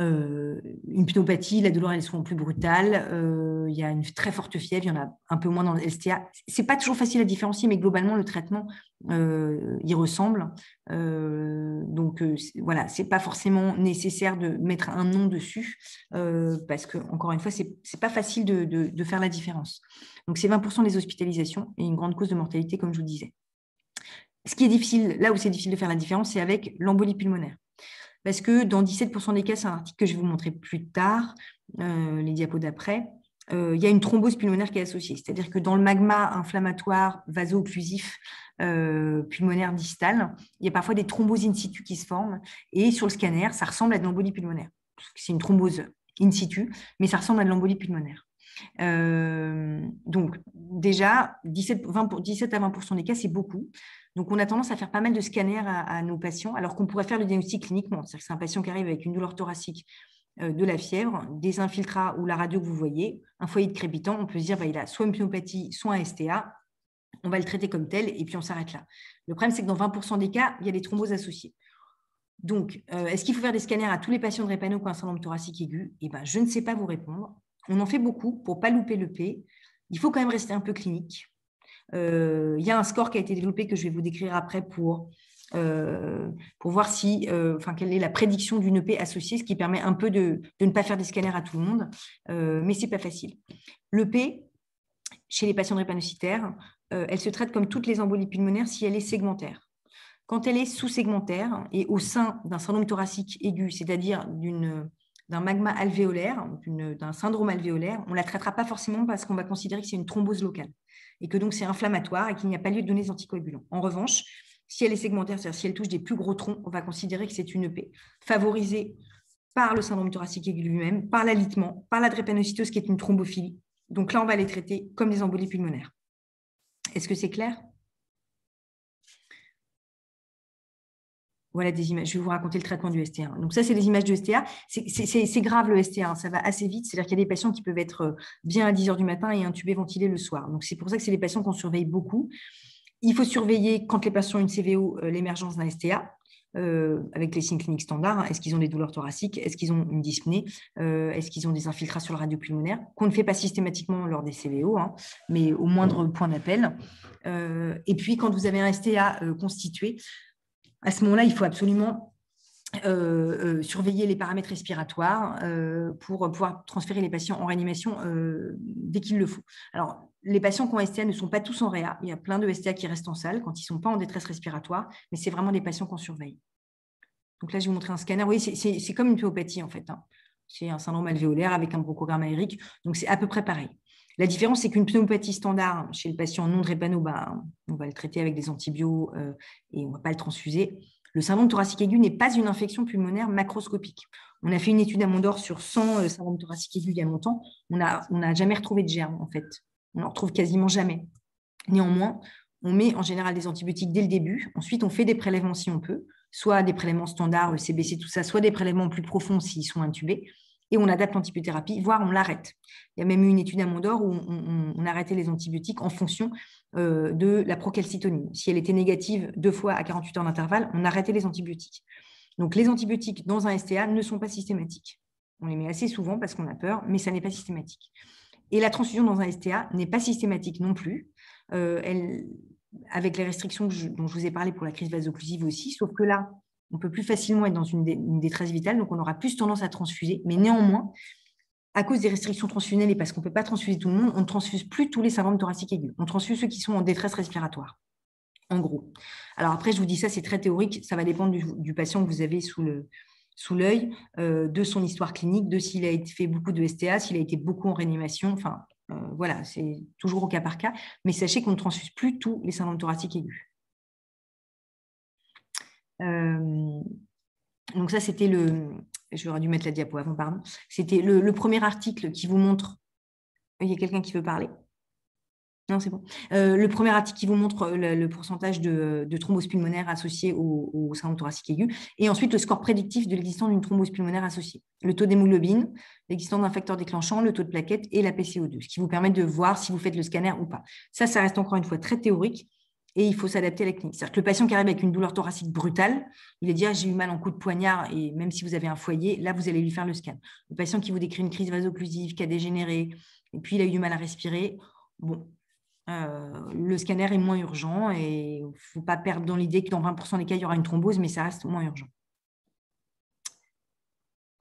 Euh, une pneumopathie, la douleur elle est plus brutale. Euh, il y a une très forte fièvre, il y en a un peu moins dans le STA. C'est pas toujours facile à différencier, mais globalement le traitement euh, y ressemble. donc voilà, c'est pas forcément nécessaire de mettre un nom dessus parce que encore une fois, c'est pas facile de, de, faire la différence. Donc c'est 20% des hospitalisations et une grande cause de mortalité, comme je vous disais. Ce qui est difficile, là où c'est difficile de faire la différence, c'est avec l'embolie pulmonaire parce que dans 17% des cas, c'est un article que je vais vous montrer plus tard, euh, les diapos d'après, euh, il y a une thrombose pulmonaire qui est associée. C'est-à-dire que dans le magma inflammatoire vaso-occlusif euh, pulmonaire distal, il y a parfois des thromboses in situ qui se forment. Et sur le scanner, ça ressemble à de l'embolie pulmonaire. C'est une thrombose in situ, mais ça ressemble à de l'embolie pulmonaire. donc, déjà, 17, 17 à 20% des cas, c'est beaucoup. Donc, on a tendance à faire pas mal de scanners à, nos patients, alors qu'on pourrait faire le diagnostic cliniquement. C'est-à-dire que c'est un patient qui arrive avec une douleur thoracique, euh, de la fièvre, des infiltrats ou la radio que vous voyez, un foyer de crépitant, on peut se dire bah, il a soit une pneumopathie, soit un STA. On va le traiter comme tel et puis on s'arrête là. Le problème, c'est que dans 20% des cas, il y a des thromboses associées. Donc, euh, est-ce qu'il faut faire des scanners à tous les patients de Répano qui ont un syndrome thoracique aigu? Eh ben, Je ne sais pas vous répondre. On en fait beaucoup pour ne pas louper le P. Il faut quand même rester un peu clinique. Euh, il y a un score qui a été développé que je vais vous décrire après pour, euh, pour voir si, euh, enfin, quelle est la prédiction d'une EP associée, ce qui permet un peu de, de, ne pas faire des scanners à tout le monde, mais ce n'est pas facile. L'EP, chez les patients drépanocytaires, elle se traite comme toutes les embolies pulmonaires si elle est segmentaire. Quand elle est sous-segmentaire et au sein d'un syndrome thoracique aigu, c'est-à-dire d'un magma alvéolaire, d'un syndrome alvéolaire, on ne la traitera pas forcément parce qu'on va considérer que c'est une thrombose locale et que donc c'est inflammatoire et qu'il n'y a pas lieu de donner des anticoagulants. En revanche, si elle est segmentaire, c'est-à-dire si elle touche des plus gros troncs, on va considérer que c'est une EP, favorisée par le syndrome thoracique aigu lui-même, par l'alitement, par la drépanocytose qui est une thrombophilie. Donc là, on va les traiter comme des embolies pulmonaires. Est-ce que c'est clair? Voilà des images. Je vais vous raconter le traitement du STA. Donc ça, c'est des images du STA. C'est grave le STA, hein. ça va assez vite. C'est-à-dire qu'il y a des patients qui peuvent être euh, bien à 10 heures du matin et intubés, ventilés le soir. Donc c'est pour ça que c'est des patients qu'on surveille beaucoup. Il faut surveiller, quand les patients ont une CVO, euh, l'émergence d'un STA. Euh, avec les signes cliniques standards. Hein. Est-ce qu'ils ont des douleurs thoraciques? Est-ce qu'ils ont une dyspnée? Est-ce qu'ils ont des infiltrations radio pulmonaire? Qu'on ne fait pas systématiquement lors des CVO, hein, mais au moindre point d'appel. et puis, quand vous avez un STA constitué, à ce moment-là, il faut absolument euh, euh, surveiller les paramètres respiratoires euh, pour pouvoir transférer les patients en réanimation dès qu'il le faut. Alors, les patients qui ont STA ne sont pas tous en réa. Il y a plein de STA qui restent en salle quand ils ne sont pas en détresse respiratoire, mais c'est vraiment des patients qu'on surveille. Donc là, je vais vous montrer un scanner. Oui, c'est comme une pneumopathie en fait. Hein. C'est un syndrome alvéolaire avec un bronchogramme aérique. Donc, c'est à peu près pareil. La différence, c'est qu'une pneumopathie standard chez le patient non drépano, bah, on va le traiter avec des antibiotiques euh, et on ne va pas le transfuser. Le syndrome thoracique aigu n'est pas une infection pulmonaire macroscopique. On a fait une étude à Mondor sur 100 euh, syndromes thoraciques aigus il y a longtemps. On n'a jamais retrouvé de germes, en fait. On n'en retrouve quasiment jamais. Néanmoins, on met en général des antibiotiques dès le début. Ensuite, on fait des prélèvements si on peut, soit des prélèvements standards, CBC, tout ça, soit des prélèvements plus profonds s'ils sont intubés et on adapte l'antibiothérapie, voire on l'arrête. Il y a même eu une étude à Mondor où on, arrêtait les antibiotiques en fonction euh, de la procalcitonie. Si elle était négative deux fois à 48 heures d'intervalle, on arrêtait les antibiotiques. Donc les antibiotiques dans un STA ne sont pas systématiques. On les met assez souvent parce qu'on a peur, mais ça n'est pas systématique. Et la transfusion dans un STA n'est pas systématique non plus. elle, avec les restrictions dont je vous ai parlé pour la crise vaso-occlusive aussi, sauf que là, on peut plus facilement être dans une, détresse vitale, donc on aura plus tendance à transfuser. Mais néanmoins, à cause des restrictions transfusionnelles et parce qu'on ne peut pas transfuser tout le monde, on ne transfuse plus tous les syndromes thoraciques aigus. On transfuse ceux qui sont en détresse respiratoire, en gros. Alors après, je vous dis ça, c'est très théorique, ça va dépendre du, patient que vous avez sous l'œil, euh, de son histoire clinique, de s'il a fait beaucoup de STA, s'il a été beaucoup en réanimation. Enfin, euh, voilà, c'est toujours au cas par cas. Mais sachez qu'on ne transfuse plus tous les syndromes thoraciques aigus. Euh, donc ça, c'était le... J'aurais dû mettre la diapo avant, pardon. C'était le, premier article qui vous montre... Il y a quelqu'un qui veut parler? Non, c'est bon. Euh, le premier article qui vous montre le, pourcentage de, thrombose pulmonaire associée au, syndrome thoracique aigu, et ensuite le score prédictif de l'existence d'une thrombose pulmonaire associée. Le taux d'hémoglobine, l'existence d'un facteur déclenchant, le taux de plaquettes et la PCO2, ce qui vous permet de voir si vous faites le scanner ou pas. Ça, ça reste encore une fois très théorique et il faut s'adapter à la clinique. C'est-à-dire que le patient qui arrive avec une douleur thoracique brutale, il est dit ah, j'ai eu mal en coup de poignard et même si vous avez un foyer, là vous allez lui faire le scan. Le patient qui vous décrit une crise vasoclusive, qui a dégénéré et puis il a eu du mal à respirer, bon, euh, le scanner est moins urgent et il ne faut pas perdre dans l'idée que dans 20% des cas il y aura une thrombose, mais ça reste moins urgent.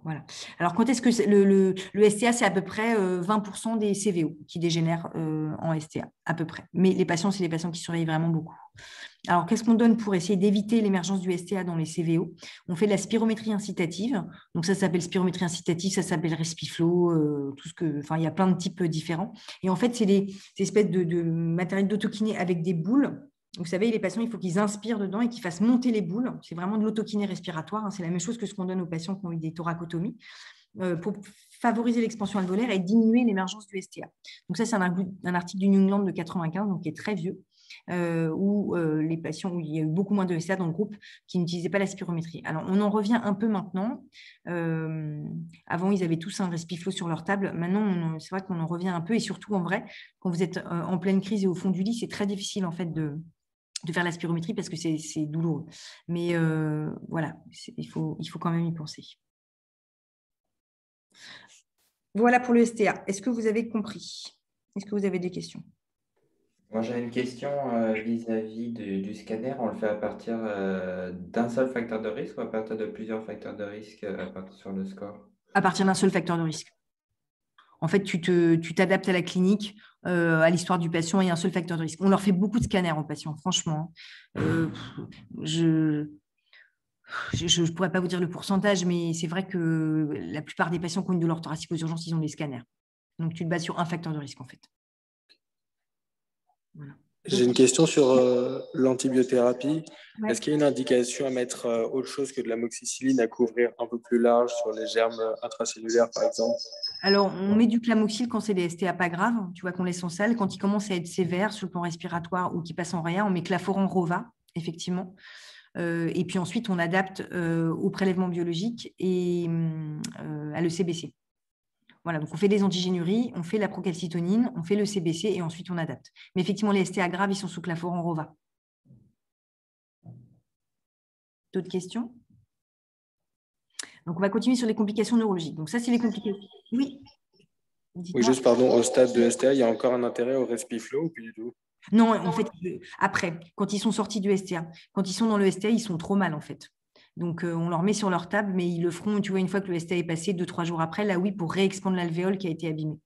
Voilà. Alors, quand est-ce que le, STA, c'est à peu près 20% euh, des CVO qui dégénèrent euh, en STA, à peu près. Mais les patients, c'est les patients qui surveillent vraiment beaucoup. Alors, qu'est-ce qu'on donne pour essayer d'éviter l'émergence du STA dans les CVO On fait de la spirométrie incitative. Donc, ça s'appelle spirométrie incitative, ça s'appelle Respiflow, euh, tout ce que, enfin, il y a plein de types différents. Et en fait, c'est des, espèces de, de matériel d'autokiné avec des boules vous savez, les patients, il faut qu'ils inspirent dedans et qu'ils fassent monter les boules. C'est vraiment de l'autokiné respiratoire. Hein. C'est la même chose que ce qu'on donne aux patients qui ont eu des thoracotomies euh, pour favoriser l'expansion alvéolaire et diminuer l'émergence du STA. Donc ça, c'est un, article du New England de 95, donc qui est très vieux, euh, où euh, les patients, où il y a eu beaucoup moins de STA dans le groupe qui n'utilisaient pas la spirométrie. Alors, on en revient un peu maintenant. avant, ils avaient tous un respiflow sur leur table. Maintenant, c'est vrai qu'on en revient un peu, et surtout en vrai, quand vous êtes en pleine crise et au fond du lit, c'est très difficile en fait de, de faire la spirométrie parce que c'est douloureux. Mais euh, voilà, il faut, il faut quand même y penser. Voilà pour le STA. Est-ce que vous avez compris? Est-ce que vous avez des questions? Moi, j'ai une question euh, vis-à-vis du, scanner. On le fait à partir euh, d'un seul facteur de risque ou à partir de plusieurs facteurs de risque à partir sur le score? À partir d'un seul facteur de risque. En fait, tu t'adaptes à la clinique, euh, à l'histoire du patient et un seul facteur de risque. On leur fait beaucoup de scanners aux patients, franchement. Euh, je ne pourrais pas vous dire le pourcentage, mais c'est vrai que la plupart des patients qui ont une douleur thoracique aux urgences, ils ont des scanners. Donc, tu te bases sur un facteur de risque, en fait. J'ai une question sur euh, l'antibiothérapie. Est-ce qu'il y a une indication à mettre euh, autre chose que de la moxicilline à couvrir un peu plus large sur les germes intracellulaires, par exemple? Alors, on met du clamoxyl quand c'est des STA pas graves, tu vois qu'on laisse en salle. Quand il commence à être sévère sur le plan respiratoire ou qui passe en rien, on met claforan rova, effectivement. Euh, et puis ensuite, on adapte au prélèvement biologique et à l'ECBC. Voilà, donc on fait des antigénuries, on fait la procalcitonine, on fait le CBC et ensuite on adapte. Mais effectivement, les STA graves, ils sont sous claforan rova. D'autres questions? Donc on va continuer sur les complications neurologiques. Donc ça, c'est les complications. Oui. Oui, juste pardon, au stade de STA, il y a encore un intérêt au respiflow ou plus du tout? Non, en fait, après, quand ils sont sortis du STA, quand ils sont dans le STA, ils sont trop mal en fait. Donc, euh, on leur met sur leur table, mais ils le feront, tu vois, une fois que le STA est passé, deux, trois jours après, là, oui, pour réexpandre l'alvéole qui a été abîmée.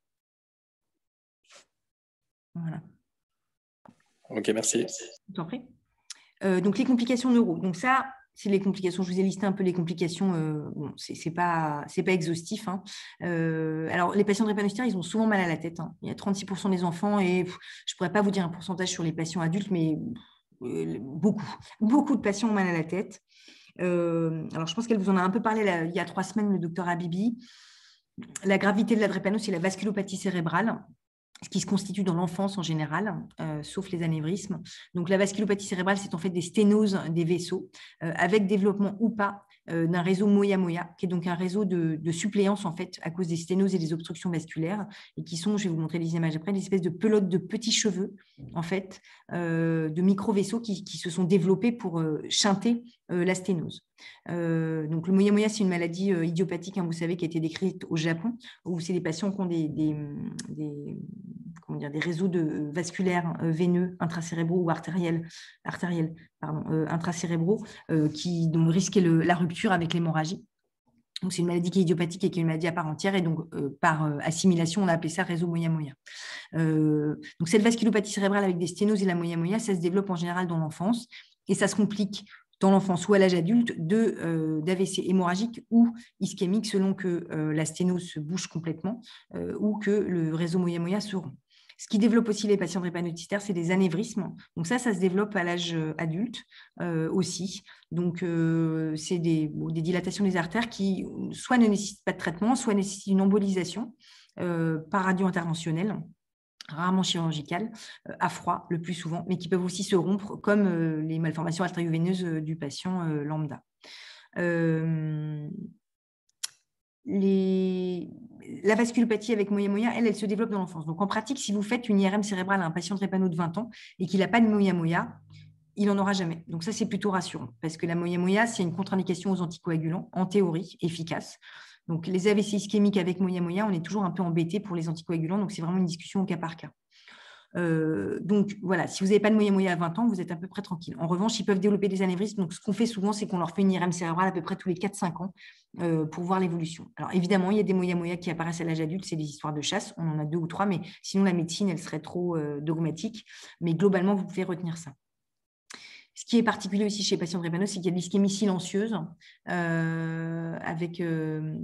Voilà. Ok, merci. Je t'en prie. Euh, donc, les complications neuro. Donc, ça, c'est les complications. Je vous ai listé un peu les complications. Euh, bon, ce n'est pas, pas exhaustif. Hein. alors, les patients de drépanocytaire, ils ont souvent mal à la tête. Hein. Il y a 36% des enfants et je ne pourrais pas vous dire un pourcentage sur les patients adultes, mais beaucoup. Beaucoup de patients ont mal à la tête. Euh, alors, je pense qu'elle vous en a un peu parlé il y a trois semaines, le docteur Abibi. La gravité de la drépano, c'est la vasculopathie cérébrale ce qui se constitue dans l'enfance en général, euh, sauf les anévrismes. Donc la vasculopathie cérébrale, c'est en fait des sténoses des vaisseaux, euh, avec développement ou pas d'un réseau moya-moya, qui est donc un réseau de, suppléance en fait à cause des sténoses et des obstructions vasculaires, et qui sont, je vais vous montrer les images après, des espèces de pelotes de petits cheveux en fait, de micro-vaisseaux qui, se sont développés pour chanter la sténose. donc le moya-moya, c'est une maladie idiopathique, hein, vous savez, qui a été décrite au Japon, où c'est des patients qui ont des, comment dire, des réseaux vasculaires veineux, intracérébraux ou artériels, artériels pardon, intracérébraux, qui donc, risquaient la rupture avec l'hémorragie. Donc, c'est une maladie qui est idiopathique et qui est une maladie à part entière. Et donc, par assimilation, on a appelé ça réseau moya-moya. donc, cette vasculopathie cérébrale avec des sténoses et la moya-moya, ça se développe en général dans l'enfance. Et ça se complique dans l'enfance ou à l'âge adulte de d'AVC hémorragique ou ischémique selon que la sténose se bouge complètement ou que le réseau moya-moya se rompt. Ce qui développe aussi les patients drépanocytaires, c'est des anévrismes. Donc ça, ça se développe à l'âge adulte aussi. Donc c'est des, dilatations des artères qui soit ne nécessitent pas de traitement, soit nécessitent une embolisation par radio-interventionnelle rarement chirurgicales, euh, à froid le plus souvent, mais qui peuvent aussi se rompre comme euh, les malformations artério-veineuses euh, du patient lambda. La vasculopathie avec moya-moya, elle, elle se développe dans l'enfance. Donc en pratique, si vous faites une IRM cérébrale à un patient drépano de 20 ans et qu'il n'a pas de moya-moya, il n'en aura jamais. Donc ça, c'est plutôt rassurant, parce que la moya-moya, c'est une contre-indication aux anticoagulants, en théorie, efficace. Donc, les AVC ischémiques avec moya-moya, on est toujours un peu embêté pour les anticoagulants. Donc, c'est vraiment une discussion au cas par cas. Euh, donc voilà, si vous n'avez pas de moya-moya à 20 ans, vous êtes à peu près tranquille. En revanche, ils peuvent développer des anévrismes. Donc, ce qu'on fait souvent, c'est qu'on leur fait une IRM cérébrale à peu près tous les 4-5 ans euh, pour voir l'évolution. Alors, évidemment, il y a des moya-moya qui apparaissent à l'âge adulte, c'est des histoires de chasse. On en a deux ou trois, mais sinon, la médecine, elle serait trop euh, dogmatique. Mais globalement, vous pouvez retenir ça. Ce qui est particulier aussi chez les patients drépano, c'est qu'il y a de l'ischémie silencieuse euh, avec. Euh,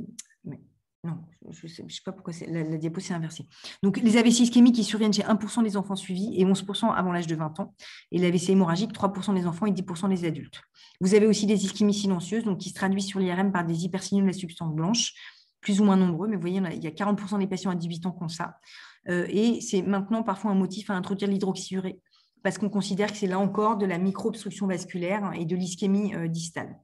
non, je ne sais, pas pourquoi la, la, diapo s'est inversée. Donc, les AVC ischémiques qui surviennent chez 1% des enfants suivis et 11% avant l'âge de 20 ans. Et l'AVC hémorragique, 3% des enfants et 10% des adultes. Vous avez aussi des ischémies silencieuses donc, qui se traduisent sur l'IRM par des hypersignaux de la substance blanche, plus ou moins nombreux, mais vous voyez, il y a 40% des patients à 18 ans qui ont ça. Euh, et c'est maintenant parfois un motif à introduire l'hydroxyurée parce qu'on considère que c'est là encore de la micro-obstruction vasculaire et de l'ischémie euh, distale.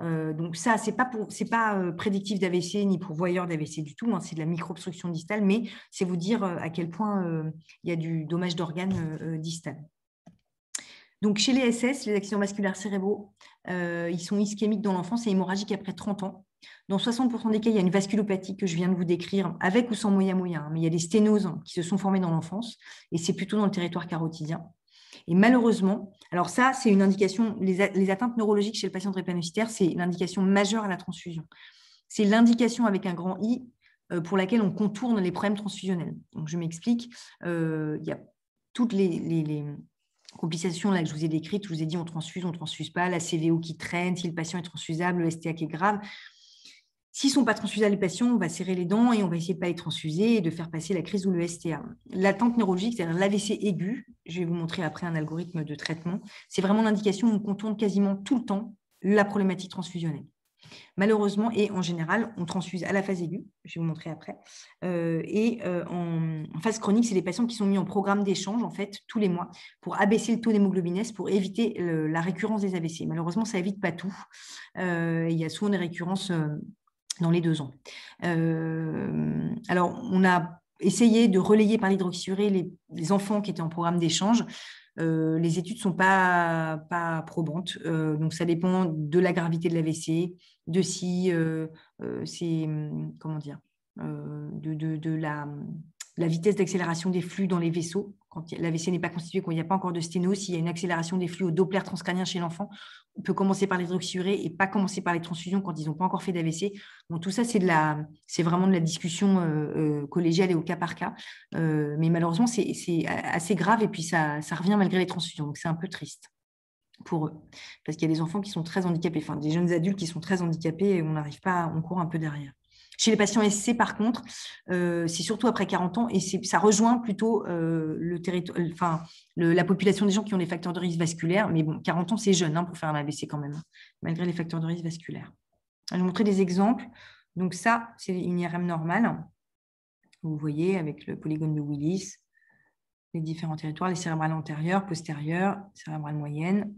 Euh, donc ça, ce n'est pas, pas euh, prédictif d'AVC ni pour voyeur d'AVC du tout, hein, c'est de la micro-obstruction distale, mais c'est vous dire à quel point il y a du dommage d'organes distal. Donc chez les SS, les accidents vasculaires cérébraux, ils sont ischémiques dans l'enfance et hémorragiques après 30 ans. Dans 60% des cas, il y a une vasculopathie que je viens de vous décrire, avec ou sans moya-moya, hein, mais il y a des sténoses qui se sont formées dans l'enfance, et c'est plutôt dans le territoire carotidien. Et malheureusement, alors ça, c'est une indication, les, atteintes neurologiques chez le patient drépanocytaire, c'est l'indication majeure à la transfusion. C'est l'indication avec un grand I euh, pour laquelle on contourne les problèmes transfusionnels. Donc, je m'explique. Euh, il y a toutes les, complications là, que je vous ai décrites. Je vous ai dit on transfuse, on ne transfuse pas, la CVO qui traîne, si le patient est transfusable, le STA qui est grave. S'ils ne sont pas transfusables, les patients, on va serrer les dents et on va essayer de ne pas les transfuser et de faire passer la crise ou le STA. L'attente neurologique, c'est-à-dire l'AVC aigu, je vais vous montrer après un algorithme de traitement, c'est vraiment l'indication où on contourne quasiment tout le temps la problématique transfusionnelle. Malheureusement, et en général, on transfuse à la phase aiguë, je vais vous montrer après, euh, et euh, en, phase chronique, c'est des patients qui sont mis en programme d'échange, en fait, tous les mois, pour abaisser le taux d'hémoglobine S, pour éviter la récurrence des AVC. Malheureusement, ça évite pas tout. Euh, il y a souvent des récurrences dans les deux ans. Euh, alors, on a essayé de relayer par l'hydroxyurée les, enfants qui étaient en programme d'échange. Euh, les études ne sont pas, probantes, euh, donc ça dépend de la gravité de l'AVC, de si c'est, comment dire, de, la vitesse d'accélération des flux dans les vaisseaux. Quand l'AVC n'est pas constitué, quand il n'y a pas encore de sténose, s'il y a une accélération des flux au Doppler transcrânien chez l'enfant, on peut commencer par l'hydroxyurée et pas commencer par les transfusions quand ils n'ont pas encore fait d'AVC. Donc tout ça, c'est, de la, vraiment de la discussion euh, euh, collégiale et au cas par cas. Euh, mais malheureusement, c'est, assez grave et puis ça, ça revient malgré les transfusions. Donc c'est un peu triste pour eux. Parce qu'il y a des enfants qui sont très handicapés, enfin des jeunes adultes qui sont très handicapés et on n'arrive pas, on court un peu derrière. Chez les patients SC, par contre, euh, c'est surtout après 40 ans et ça rejoint plutôt euh, le territoire, enfin, la population des gens qui ont des facteurs de risque vasculaires. Mais bon, 40 ans, c'est jeune hein, pour faire un AVC quand même, malgré les facteurs de risque vasculaires. Je vais vous montrer des exemples. Donc ça, c'est une IRM normale. Vous voyez avec le polygone de Willis, les différents territoires, les cérébrales antérieures, postérieures, cérébrales moyennes.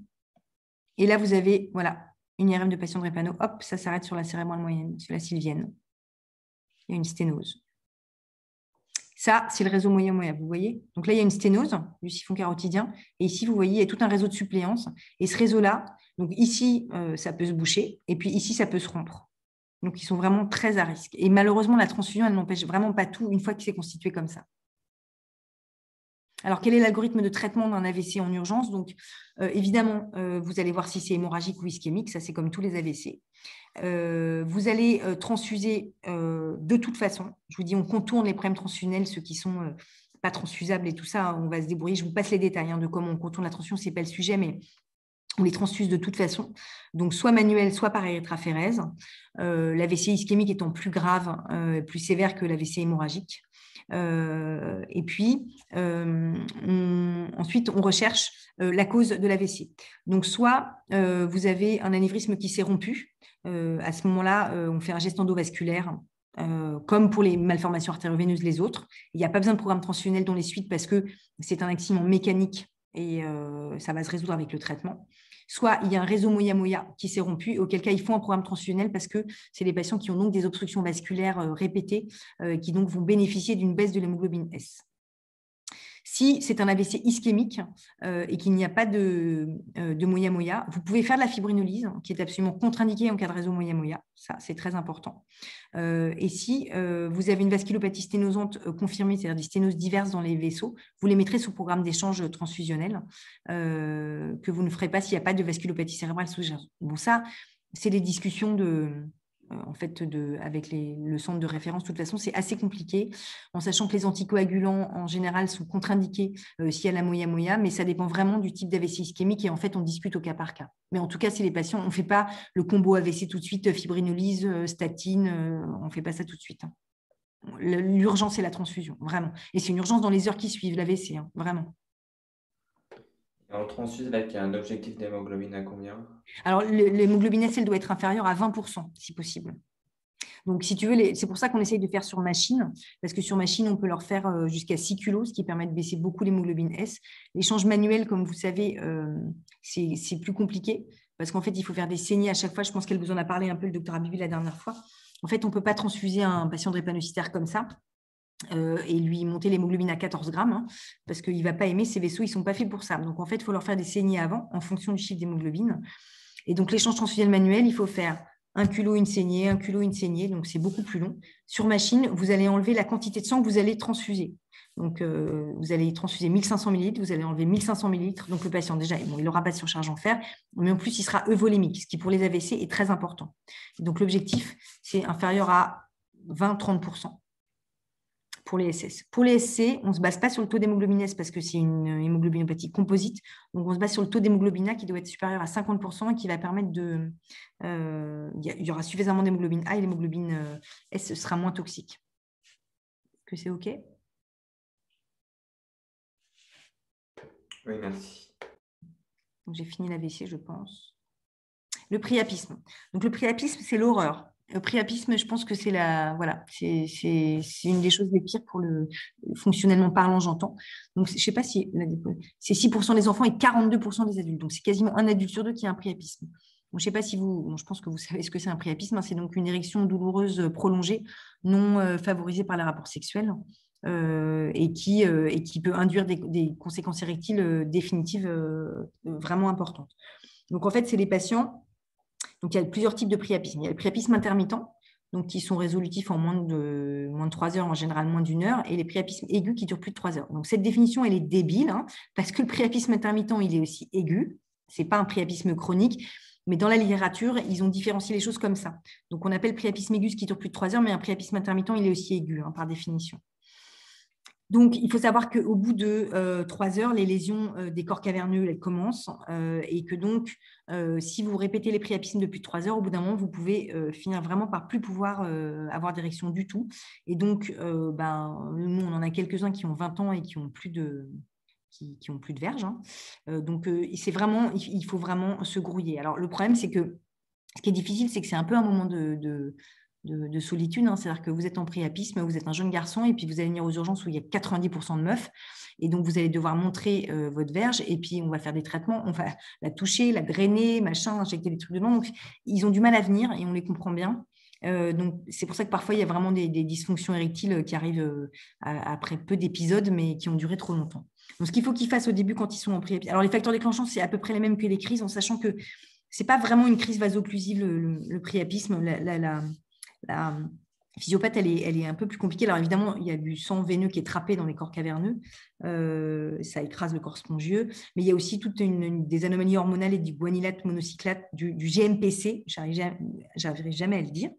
Et là, vous avez voilà, une IRM de patient drépano, hop, ça s'arrête sur la cérébrale moyenne, sur la sylvienne. Il y a une sténose. Ça, c'est le réseau moyen-moyen, vous voyez Donc là, il y a une sténose du siphon carotidien. Et ici, vous voyez, il y a tout un réseau de suppléance. Et ce réseau-là, donc ici, euh, ça peut se boucher. Et puis ici, ça peut se rompre. Donc, ils sont vraiment très à risque. Et malheureusement, la transfusion, elle n'empêche vraiment pas tout une fois qu'il s'est constitué comme ça. Alors, quel est l'algorithme de traitement d'un AVC en urgence? Donc, euh, évidemment, euh, vous allez voir si c'est hémorragique ou ischémique, ça c'est comme tous les AVC. Euh, vous allez transfuser de toute façon. Je vous dis, on contourne les problèmes transfusionnels, ceux qui sont pas transfusables et tout ça, on va se débrouiller. Je vous passe les détails hein, de comment on contourne la transfusion, ce n'est pas le sujet, mais on les transfuse de toute façon, donc soit manuel, soit par érythraphérèse. L'AVC ischémique étant plus grave, plus sévère que l'AVC hémorragique. Euh, et puis, euh, ensuite, on recherche euh, la cause de l'AVC. Donc, soit vous avez un anévrisme qui s'est rompu. à ce moment-là, on fait un geste endovasculaire comme pour les malformations artério-veineuses, les autres. Il n'y a pas besoin de programme transfusionnel dans les suites parce que c'est un accident mécanique et ça va se résoudre avec le traitement soit il y a un réseau moya-moya qui s'est rompu, auquel cas il faut un programme transfusionnel parce que c'est des patients qui ont donc des obstructions vasculaires euh, répétées, euh, qui donc vont bénéficier d'une baisse de l'hémoglobine S. Si c'est un AVC ischémique euh, et qu'il n'y a pas de, euh, de moya-moya, vous pouvez faire de la fibrinolyse, qui est absolument contre-indiquée en cas de réseau moya-moya. Ça, c'est très important. Euh, et si vous avez une vasculopathie sténosante confirmée, c'est-à-dire des sténoses diverses dans les vaisseaux, vous les mettrez sous programme d'échange transfusionnel que vous ne ferez pas s'il n'y a pas de vasculopathie cérébrale sous-jacente. Bon, ça, c'est des discussions de, en fait, avec le centre de référence. De toute façon, c'est assez compliqué, en sachant que les anticoagulants, en général, sont contre-indiqués euh, s'il y a la moya-moya, mais ça dépend vraiment du type d'AVC ischémique et en fait, on discute au cas par cas. Mais en tout cas, si les patients, on ne fait pas le combo AVC tout de suite, fibrinolyse, euh, statine, on ne fait pas ça tout de suite. Hein. L'urgence, c'est la transfusion, vraiment. Et c'est une urgence dans les heures qui suivent l'AVC, hein, vraiment. En transfuse avec un objectif d'hémoglobine à combien? Alors, l'hémoglobine S, elle doit être inférieure à 20%, si possible. Donc, si tu veux, c'est pour ça qu'on essaye de faire sur machine, parce que sur machine, on peut leur faire euh, jusqu'à 6 kg, ce qui permet de baisser beaucoup l'hémoglobine S. L'échange manuel, comme vous savez, euh, c'est plus compliqué, parce qu'en fait, il faut faire des saignées à chaque fois. Je pense qu'elle vous en a parlé un peu, le docteur Abibi, la dernière fois. En fait, on ne peut pas transfuser un patient drépanocytaire comme ça. Euh, et lui monter l'hémoglobine à 14 grammes, hein, parce qu'il ne va pas aimer, ces vaisseaux, ils ne sont pas faits pour ça. Donc, en fait, il faut leur faire des saignées avant, en fonction du chiffre d'hémoglobine. Et donc, l'échange transfusionnel manuel, il faut faire un culot, une saignée, un culot, une saignée, donc c'est beaucoup plus long. Sur machine, vous allez enlever la quantité de sang que vous allez transfuser. Donc, euh, vous allez transfuser 1500 ml, vous allez enlever 1500 ml. Donc, le patient, déjà, il n'aura pas de surcharge en fer, mais en plus, il sera euvolémique, ce qui, pour les AVC, est très important. donc, l'objectif, c'est inférieur à 20-30% pour les SS. Pour les SC, on ne se base pas sur le taux d'hémoglobine S parce que c'est une hémoglobinopathie composite. Donc, on se base sur le taux d'hémoglobine A qui doit être supérieur à 50% et qui va permettre de. Euh, il y aura suffisamment d'hémoglobine A et l'hémoglobine euh, S sera moins toxique. Que c'est OK? Oui, merci. J'ai fini la l'AVC, je pense. Le priapisme. Donc, le priapisme, c'est l'horreur. Le priapisme, je pense que c'est la, voilà, c'est une des choses les pires pour le fonctionnellement parlant, j'entends. Donc, je ne sais pas si c'est 6% des enfants et 42% des adultes. Donc, c'est quasiment un adulte sur deux qui a un priapisme. je ne sais pas si vous, je pense que vous savez ce que c'est un priapisme. Hein. c'est donc une érection douloureuse prolongée, non euh, favorisée par les rapports sexuels. Euh, et, qui, euh, et qui peut induire des, des conséquences érectiles définitives vraiment importantes. Donc, en fait, c'est les patients donc, il y a plusieurs types de priapisme. Il y a le priapisme intermittent, donc qui sont résolutifs en moins de, moins de 3 heures, en général moins d'une heure, et les priapismes aigus qui durent plus de 3 heures. Donc, cette définition, elle est débile, hein, parce que le priapisme intermittent, il est aussi aigu. Ce n'est pas un priapisme chronique, mais dans la littérature, ils ont différencié les choses comme ça. Donc, on appelle priapisme aigu ce qui dure plus de 3 heures, mais un priapisme intermittent, il est aussi aigu, hein, par définition. Donc, il faut savoir qu'au bout de euh, trois heures, les lésions euh, des corps caverneux, elles commencent euh, et que donc, si vous répétez les priapismes depuis trois heures, au bout d'un moment, vous pouvez finir vraiment par plus pouvoir avoir d'érection du tout. Et donc, ben, nous, on en a quelques-uns qui ont 20 ans et qui ont plus de, qui, ont plus de verges. Hein. donc, c'est vraiment, il faut vraiment se grouiller. Alors, le problème, c'est que ce qui est difficile, c'est que c'est un peu un moment de de, solitude. Hein. C'est-à-dire que vous êtes en priapisme, vous êtes un jeune garçon et puis vous allez venir aux urgences où il y a 90% de meufs. Et donc, vous allez devoir montrer euh, votre verge et puis on va faire des traitements, on va la toucher, la drainer, machin, injecter des trucs dedans. Donc, ils ont du mal à venir et on les comprend bien. Euh, donc, c'est pour ça que parfois, il y a vraiment des, dysfonctions érectiles qui arrivent après peu d'épisodes, mais qui ont duré trop longtemps. Donc, ce qu'il faut qu'ils fassent au début quand ils sont en priapisme. Alors, les facteurs déclenchants, c'est à peu près les mêmes que les crises, en sachant que ce n'est pas vraiment une crise vasoclusive, le, priapisme. la, la physiopathe, elle est, elle est un peu plus compliquée. Alors évidemment, il y a du sang veineux qui est trappé dans les corps caverneux, euh, ça écrase le corps spongieux, mais il y a aussi toutes des anomalies hormonales et du guanylate monocyclate, du, GMPC, j'arriverai jamais à le dire,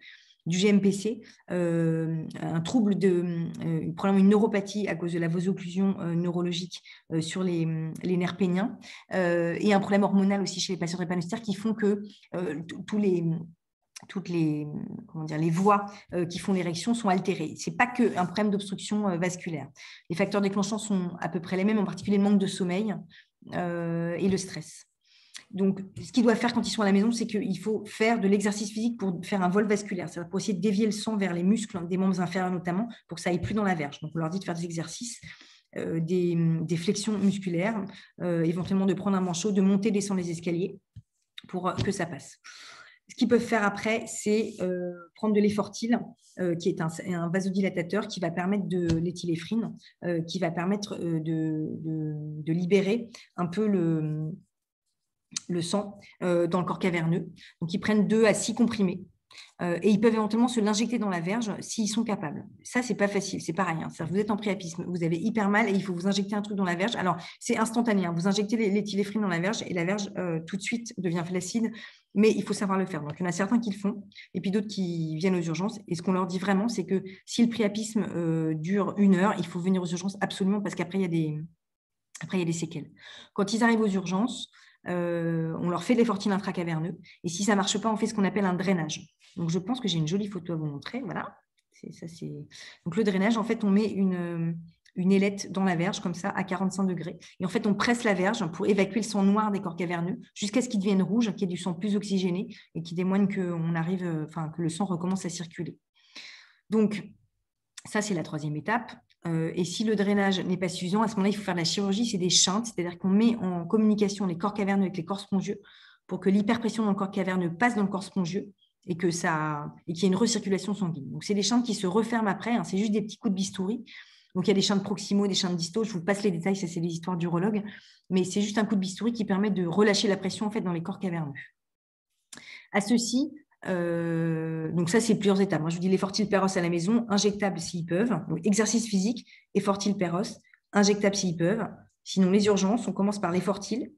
du GMPC, euh, un trouble de, euh, probablement une neuropathie à cause de la vasoclusion neurologique sur les, les, nerfs péniens, et un problème hormonal aussi chez les patients drépanocytaires qui font que tous les toutes les, comment dire, les voies euh, qui font l'érection sont altérées. Ce n'est pas qu'un problème d'obstruction euh, vasculaire. Les facteurs déclenchants sont à peu près les mêmes, en particulier le manque de sommeil euh, et le stress. Donc, ce qu'ils doivent faire quand ils sont à la maison, c'est qu'il faut faire de l'exercice physique pour faire un vol vasculaire, c'est-à-dire pour essayer de dévier le sang vers les muscles des membres inférieurs notamment, pour que ça aille plus dans la verge. Donc, on leur dit de faire des exercices. des, flexions musculaires, éventuellement de prendre un manchot, de monter, descendre les escaliers pour que ça passe. Ce qu'ils peuvent faire après, c'est euh, prendre de l'effortile, euh, qui est un, vasodilatateur qui va permettre de l'éthyléphrine, euh, qui va permettre de, libérer un peu le, sang dans le corps caverneux. Donc, ils prennent 2 à 6 comprimés et ils peuvent éventuellement se l'injecter dans la verge s'ils sont capables. Ça, c'est pas facile, c'est pareil. Hein. Vous êtes en priapisme, vous avez hyper mal et il faut vous injecter un truc dans la verge. Alors, c'est instantané. Hein. Vous injectez l'éthyléphrine dans la verge et la verge euh, tout de suite devient flaccide, mais il faut savoir le faire. Donc, il y en a certains qui le font et puis d'autres qui viennent aux urgences. Et ce qu'on leur dit vraiment, c'est que si le priapisme euh, dure une heure, il faut venir aux urgences absolument parce qu'après, il y a des après, il des séquelles. Quand ils arrivent aux urgences, on leur fait de l'effortine intracaverneux. Et si ça ne marche pas, on fait ce qu'on appelle un drainage. Donc, je pense que j'ai une jolie photo à vous montrer. Voilà. Ça, Donc, le drainage, en fait, on met une, une ailette dans la verge, comme ça, à 45 degrés. Et en fait, on presse la verge pour évacuer le sang noir des corps caverneux jusqu'à ce qu'il devienne rouge, qu'il y ait du sang plus oxygéné et qui témoigne que, arrive, enfin, que le sang recommence à circuler. Donc, ça, c'est la troisième étape. Euh, et si le drainage n'est pas suffisant, à ce moment-là, il faut faire la chirurgie, c'est des chintes, c'est-à-dire qu'on met en communication les corps caverneux avec les corps spongieux pour que l'hyperpression dans le corps caverneux passe dans le corps spongieux et que ça et qu'il y ait une recirculation sanguine. Donc c'est des chantes qui se referment après, hein. c'est juste des petits coups de bistouri. Donc il y a des chantes proximaux, des chantes distaux, je vous passe les détails, ça c'est des histoires d'urologue, mais c'est juste un coup de bistouri qui permet de relâcher la pression en fait dans les corps caverneux. À ceci, euh, donc ça c'est plusieurs étapes. Moi je vous dis les fortiles péros à la maison, injectables s'ils peuvent, donc exercice physique et fortiles péros, injectables s'ils peuvent. Sinon les urgences, on commence par les fortiles,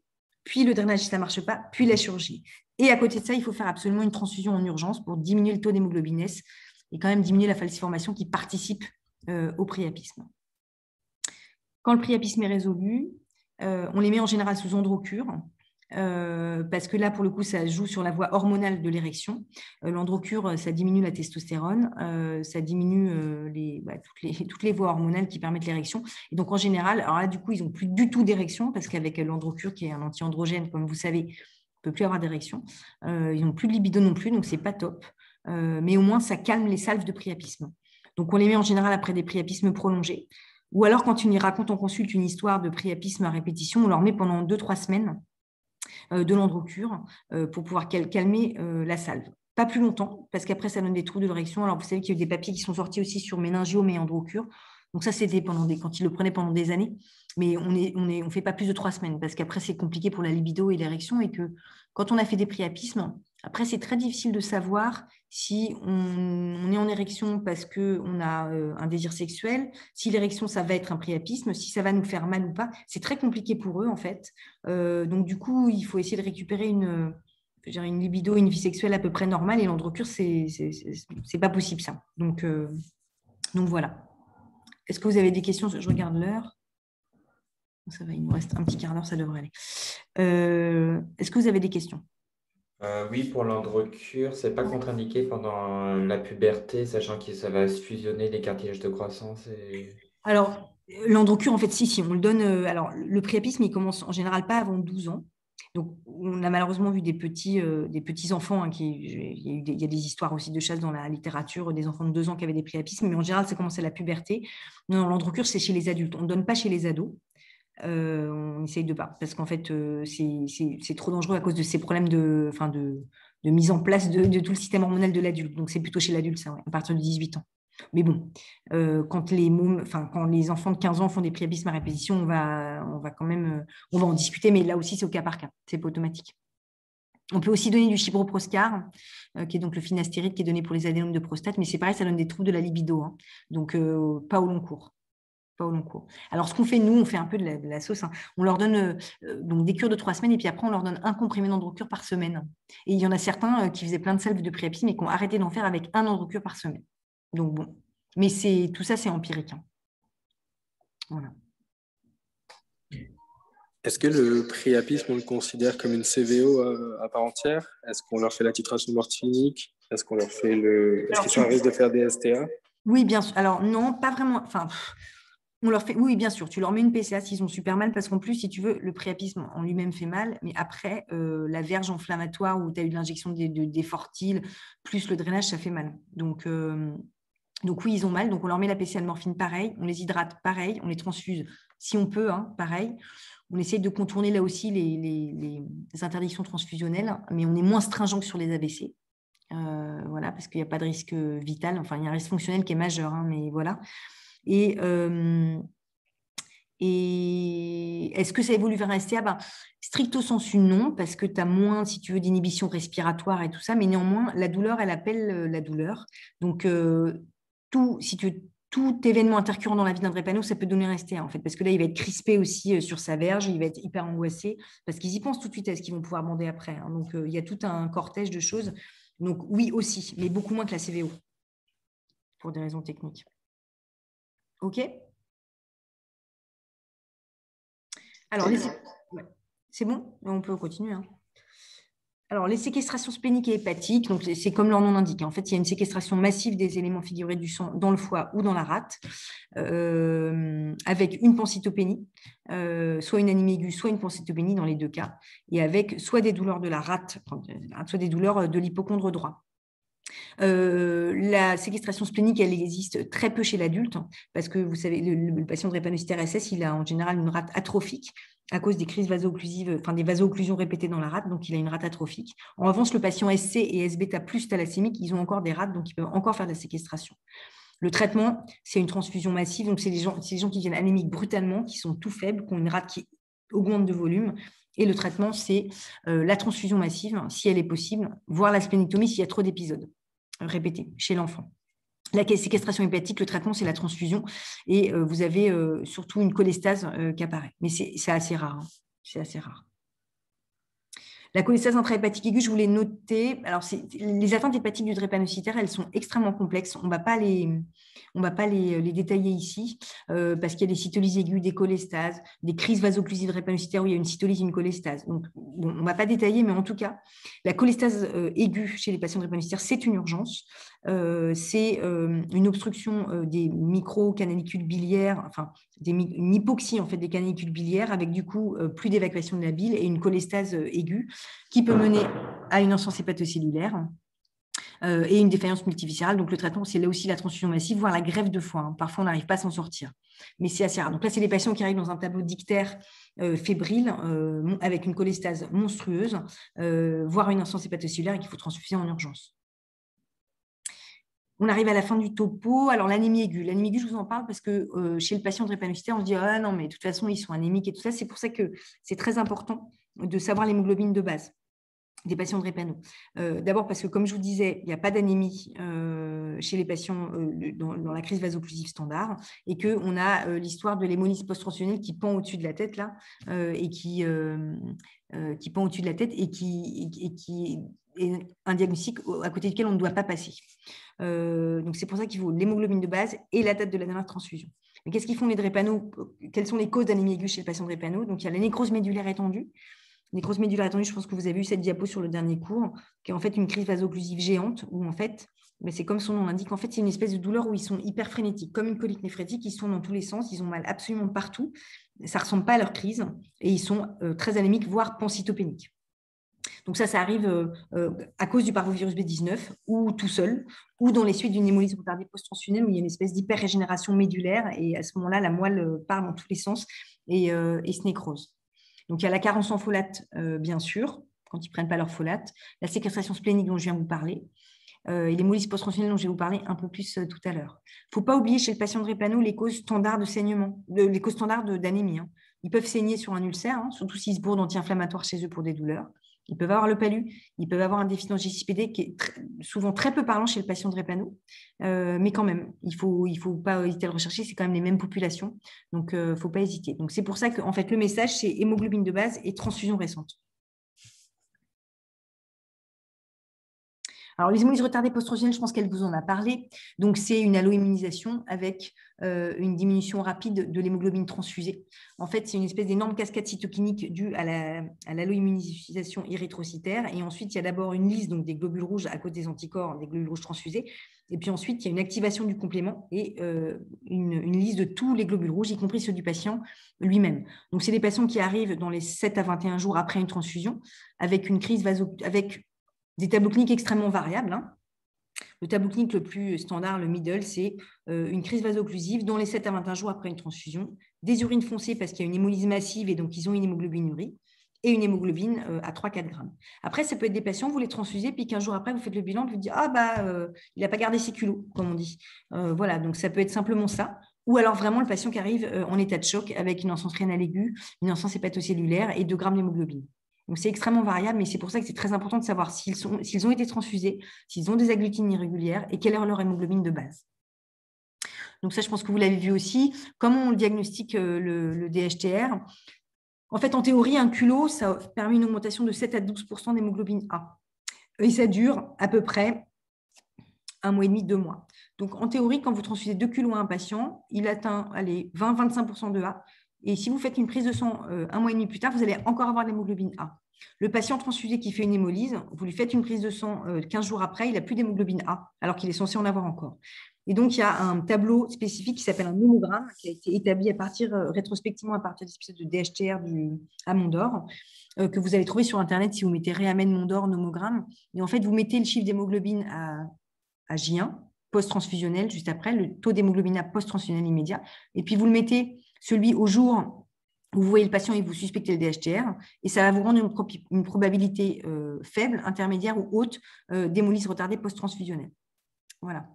puis le drainage si ça ne marche pas, puis la chirurgie. Et à côté de ça, il faut faire absolument une transfusion en urgence pour diminuer le taux d'hémoglobine et quand même diminuer la falciformation qui participe euh, au priapisme. Quand le priapisme est résolu, euh, on les met en général sous androcure. Euh, parce que là, pour le coup, ça joue sur la voie hormonale de l'érection. L'androcure, ça diminue la testostérone, ça diminue les, toutes, les, voies hormonales qui permettent l'érection. Et donc, en général, alors là, du coup, ils n'ont plus du tout d'érection, parce qu'avec l'androcure, qui est un anti-androgène, comme vous savez, peut plus avoir d'érection. Euh, ils n'ont plus de libido non plus, donc c'est pas top. Euh, mais au moins, ça calme les salves de priapisme. Donc, on les met en général après des priapismes prolongés. Ou alors, quand on y raconte en consulte une histoire de priapisme à répétition, on leur met pendant 2-3 semaines euh, de l'androcure pour pouvoir calmer la salve. Pas plus longtemps, parce qu'après, ça donne des trous de l'érection. Alors, vous savez qu'il y a eu des papiers qui sont sortis aussi sur méningiome et androcure. Donc, ça, c'était pendant des, quand ils le prenaient pendant des années mais on ne est, on fait pas plus de trois semaines parce qu'après, c'est compliqué pour la libido et l'érection et que quand on a fait des priapismes, après, c'est très difficile de savoir si on, est en érection parce qu'on a euh, un désir sexuel, si l'érection, ça va être un priapisme, si ça va nous faire mal ou pas. C'est très compliqué pour eux, en fait. Euh, donc, du coup, il faut essayer de récupérer une, une libido, une vie sexuelle à peu près normale et l'androcure, c'est n'est pas possible, ça. Donc, euh, donc voilà. Est-ce que vous avez des questions? Je regarde l'heure. Ça va, il nous reste un petit quart d'heure, ça devrait aller. Est-ce que vous avez des questions? Euh, Oui, pour l'androcure, c'est pas contre-indiqué pendant la puberté, sachant que ça va fusionner les cartilages de croissance Alors, l'androcure, en fait, si, si, on le donne. Euh, alors, le priapisme, il commence en général pas avant 12 ans. donc, on a malheureusement vu des petits, euh, des petits enfants, hein, qui, il, y a des, histoires aussi de chasse dans la littérature, des enfants de deux ans qui avaient des priapismes, mais en général, c'est commencé à la puberté. Non, l'androcure, c'est chez les adultes. On ne donne pas chez les ados. Euh, on essaye de pas, parce qu'en fait, euh, c'est trop dangereux à cause de ces problèmes de, de, mise en place de, tout le système hormonal de l'adulte. Donc, c'est plutôt chez l'adulte, ça, à partir de 18 ans. Mais bon, euh, quand, les enfants de 15 ans font des priapismes à répétition, on va, quand même on va en discuter, mais là aussi, c'est au cas par cas, c'est pas automatique. On peut aussi donner du chiproproscar, euh, qui est donc le finastéride qui est donné pour les adénomes de prostate, mais c'est pareil, ça donne des troubles de la libido, hein. donc pas au long cours. Pas au long cours. Alors, ce qu'on fait, nous, on fait un peu de la, sauce. Hein. On leur donne donc des cures de trois semaines et puis après, on leur donne un comprimé d'androcure par semaine. Et il y en a certains qui faisaient plein de salves de priapisme et qui ont arrêté d'en faire avec un androcure par semaine. Donc bon, mais c'est tout ça, c'est empirique. Hein. Voilà. Est-ce que le priapisme, on le considère comme une CVO euh, à part entière? Est-ce qu'on leur fait la titration morphinique Est-ce qu'on leur fait le. Est-ce qu'ils sont à risque de faire des STA Oui, bien sûr. Alors non, pas vraiment. Enfin, Oui, bien sûr. Tu leur mets une PCA s'ils ont super mal, parce qu'en plus, si tu veux, le priapisme en lui-même fait mal, mais après, euh, la verge inflammatoire où tu as eu l'injection des, des, fortiles, plus le drainage, ça fait mal. Donc, euh, donc oui, ils ont mal, donc on leur met la PCA de morphine pareil, on les hydrate pareil, on les transfuse si on peut, hein, pareil. On essaye de contourner là aussi les, interdictions transfusionnelles, mais on est moins stringent que sur les ABC. Euh, voilà, parce qu'il n'y a pas de risque vital, enfin il y a un risque fonctionnel qui est majeur, hein, mais voilà. Et, euh, et est-ce que ça évolue vers un STA ben, Stricto sensu, non, parce que tu as moins, si tu veux, d'inhibition respiratoire et tout ça, mais néanmoins, la douleur, elle appelle euh, la douleur. Donc, tout, si tu tout événement intercurrent dans la vie d'un drépano, ça peut donner un STA en fait, parce que là, il va être crispé aussi euh, sur sa verge, il va être hyper angoissé, parce qu'ils y pensent tout de suite à ce qu'ils vont pouvoir bander après. Hein. Donc, euh, il y a tout un cortège de choses. Donc, oui, aussi, mais beaucoup moins que la CVO, pour des raisons techniques. OK Alors, c'est bon On peut continuer. Hein. Alors, les séquestrations spléniques et hépatiques, donc c'est comme leur nom l'indique. En fait, il y a une séquestration massive des éléments figurés du sang dans le foie ou dans la rate, euh, avec une pancytopénie, euh, soit une anémie aiguë, soit une pancytopénie dans les deux cas, et avec soit des douleurs de la rate, soit des douleurs de l'hypochondre droit. Euh, la séquestration splénique, elle existe très peu chez l'adulte, parce que vous savez, le, patient de drépanocytaire SS, il a en général une rate atrophique à cause des crises vaso-occlusives, enfin des vaso-occlusions répétées dans la rate, donc il a une rate atrophique. En revanche, le patient SC et S-bêta plus thalassémique, ils ont encore des rates, donc ils peuvent encore faire de la séquestration. Le traitement, c'est une transfusion massive, donc c'est des gens, qui viennent anémiques brutalement, qui sont tout faibles, qui ont une rate qui augmente de volume, et le traitement, c'est euh, la transfusion massive, si elle est possible, voire la splénictomie s'il y a trop d'épisodes répétés chez l'enfant. La séquestration hépatique, le traitement, c'est la transfusion. Et euh, vous avez euh, surtout une cholestase qui apparaît. Mais c'est assez rare. Hein. C'est assez rare. La cholestase intrahépatique aiguë, je voulais noter. Alors, les atteintes hépatiques du drépanocytaire, elles sont extrêmement complexes. On ne va pas les, on détailler ici euh, parce qu'il y a des cytolyses aiguës, des cholestases, des crises vasoclusives drépanocytaires où il y a une cytolyse et une cholestase. Donc, on ne va pas détailler, mais en tout cas, la cholestase euh, aiguë chez les patients drépanocytaires, c'est une urgence. Euh, c'est une obstruction des micro-canalicules biliaires, enfin, des, une hypoxie en fait, des canalicules biliaires avec du coup plus d'évacuation de la bile et une cholestase aiguë qui peut mener à une ensemble hépatocellulaire euh, et une défaillance multiviscérale. Donc, le traitement, c'est là aussi la transfusion massive, voire la greffe de foie. Hein. Parfois, on n'arrive pas à s'en sortir. Mais c'est assez rare. Donc là, c'est des patients qui arrivent dans un tableau d'ictère euh, fébrile euh, avec une cholestase monstrueuse, voire une insuffisance hépatocellulaire et qu'il faut transfuser en urgence. On arrive à la fin du topo. Alors, l'anémie aiguë. L'anémie aiguë, je vous en parle parce que chez le patient drépanocytaire, on se dit Ah non, mais de toute façon, ils sont anémiques et tout ça. C'est pour ça que c'est très important de savoir l'hémoglobine de base des patients de drépano. Euh, d'abord parce que, comme je vous disais, il n'y a pas d'anémie euh, chez les patients euh, dans, la crise vaso-occlusive standard et qu'on a l'histoire de l'hémolyse post-transfusionnelle qui pend au-dessus de la tête là et qui, pend au-dessus de la tête et qui est un diagnostic à côté duquel on ne doit pas passer. donc c'est pour ça qu'il faut l'hémoglobine de base et la date de la dernière transfusion. Mais qu'est-ce qu'ils font les drépano? Quelles sont les causes d'anémie aiguë chez le patient drépano? Donc il y a la nécrose médulaire étendue, nécrose médulaire étendue, je pense que vous avez vu cette diapo sur le dernier cours, qui est en fait une crise vaso-occlusive géante, où en fait, mais c'est comme son nom l'indique, en fait, c'est une espèce de douleur où ils sont hyper frénétiques, comme une colique néphrétique, ils sont dans tous les sens, ils ont mal absolument partout, ça ne ressemble pas à leur crise, et ils sont euh, très anémiques, voire pancytopéniques. Donc ça, ça arrive euh, euh, à cause du parvovirus B19, ou tout seul, ou dans les suites d'une hémolyse retardée post-transfusionnelle, où il y a une espèce d'hyper-régénération médulaire, et à ce moment-là, la moelle part dans tous les sens et, se nécrose. Donc il y a la carence en folate, bien sûr, quand ils ne prennent pas leur folate, la séquestration splénique dont je viens de vous parler, euh, et les molyses post-transfusionnelles dont je vais vous parler un peu plus euh, tout à l'heure. Il ne faut pas oublier chez le patient de Drépano les causes standards de saignement, les causes standards d'anémie. Hein. Ils peuvent saigner sur un ulcère, hein, surtout s'ils se bourrent d'anti-inflammatoires chez eux pour des douleurs. Ils peuvent avoir le palu, ils peuvent avoir un déficit en GCPD qui est souvent très peu parlant chez le patient de Drépano, euh, mais quand même, il ne faut, pas hésiter à le rechercher, c'est quand même les mêmes populations, donc il ne faut pas hésiter. Donc c'est pour ça que fait, le message, c'est hémoglobine de base et transfusion récente. Alors, les hémolyses retardées post-transfusionnelles, je pense qu'elle vous en a parlé. Donc, c'est une alloimmunisation avec euh, une diminution rapide de l'hémoglobine transfusée. En fait, c'est une espèce d'énorme cascade cytokinique due à l'alloimmunisation érythrocytaire. Et ensuite, il y a d'abord une liste donc, des globules rouges à côté des anticorps, des globules rouges transfusés. Et puis ensuite, il y a une activation du complément et euh, une, liste de tous les globules rouges, y compris ceux du patient lui-même. Donc, c'est des patients qui arrivent dans les 7 à 21 jours après une transfusion avec une crise vaso des tableaux cliniques extrêmement variables. Hein. Le tableau clinique le plus standard, le middle, c'est euh, une crise vaso-occlusive dans les 7 à 21 jours après une transfusion, des urines foncées parce qu'il y a une hémolyse massive et donc ils ont une hémoglobine et une hémoglobine euh, à 3-4 grammes. Après, ça peut être des patients, vous les transfusez, puis 15 jours après, vous faites le bilan, vous dites Ah, bah, euh, il n'a pas gardé ses culots, comme on dit. voilà, donc ça peut être simplement ça. Ou alors vraiment le patient qui arrive en état de choc avec une encense rénale aiguë, une encense hépatocellulaire et 2 grammes d'hémoglobine. Donc, c'est extrêmement variable, mais c'est pour ça que c'est très important de savoir s'ils, ont été transfusés, s'ils ont des agglutines irrégulières et quelle est leur hémoglobine de base. Donc, ça, je pense que vous l'avez vu aussi. Comment on diagnostique euh, le, DHTR En fait, en théorie, un culot, ça permet une augmentation de 7 à 12% d'hémoglobine A. Et ça dure à peu près un mois et demi, deux mois. Donc, en théorie, quand vous transfusez deux culots à un patient, il atteint 20-25% de A. Et si vous faites une prise de sang euh, un mois et demi plus tard, vous allez encore avoir l'hémoglobine A. Le patient transfusé qui fait une hémolyse, vous lui faites une prise de sang 15 euh, jours après, il n'a plus d'hémoglobine A, alors qu'il est censé en avoir encore. Et donc, il y a un tableau spécifique qui s'appelle un nomogramme, qui a été établi à partir, euh, rétrospectivement à partir des de DHTR du, à Mondor, que vous allez trouver sur Internet si vous mettez Réamen Mondor nomogramme. Et en fait, vous mettez le chiffre d'hémoglobine à, à J1, post-transfusionnel, juste après, le taux d'hémoglobine A post-transfusionnel immédiat. Et puis, vous le mettez celui au jour où vous voyez le patient et vous suspectez le DHTR, et ça va vous rendre une, probabilité euh, faible, intermédiaire ou haute euh, d'hémolyse retardée post-transfusionnelle. Voilà.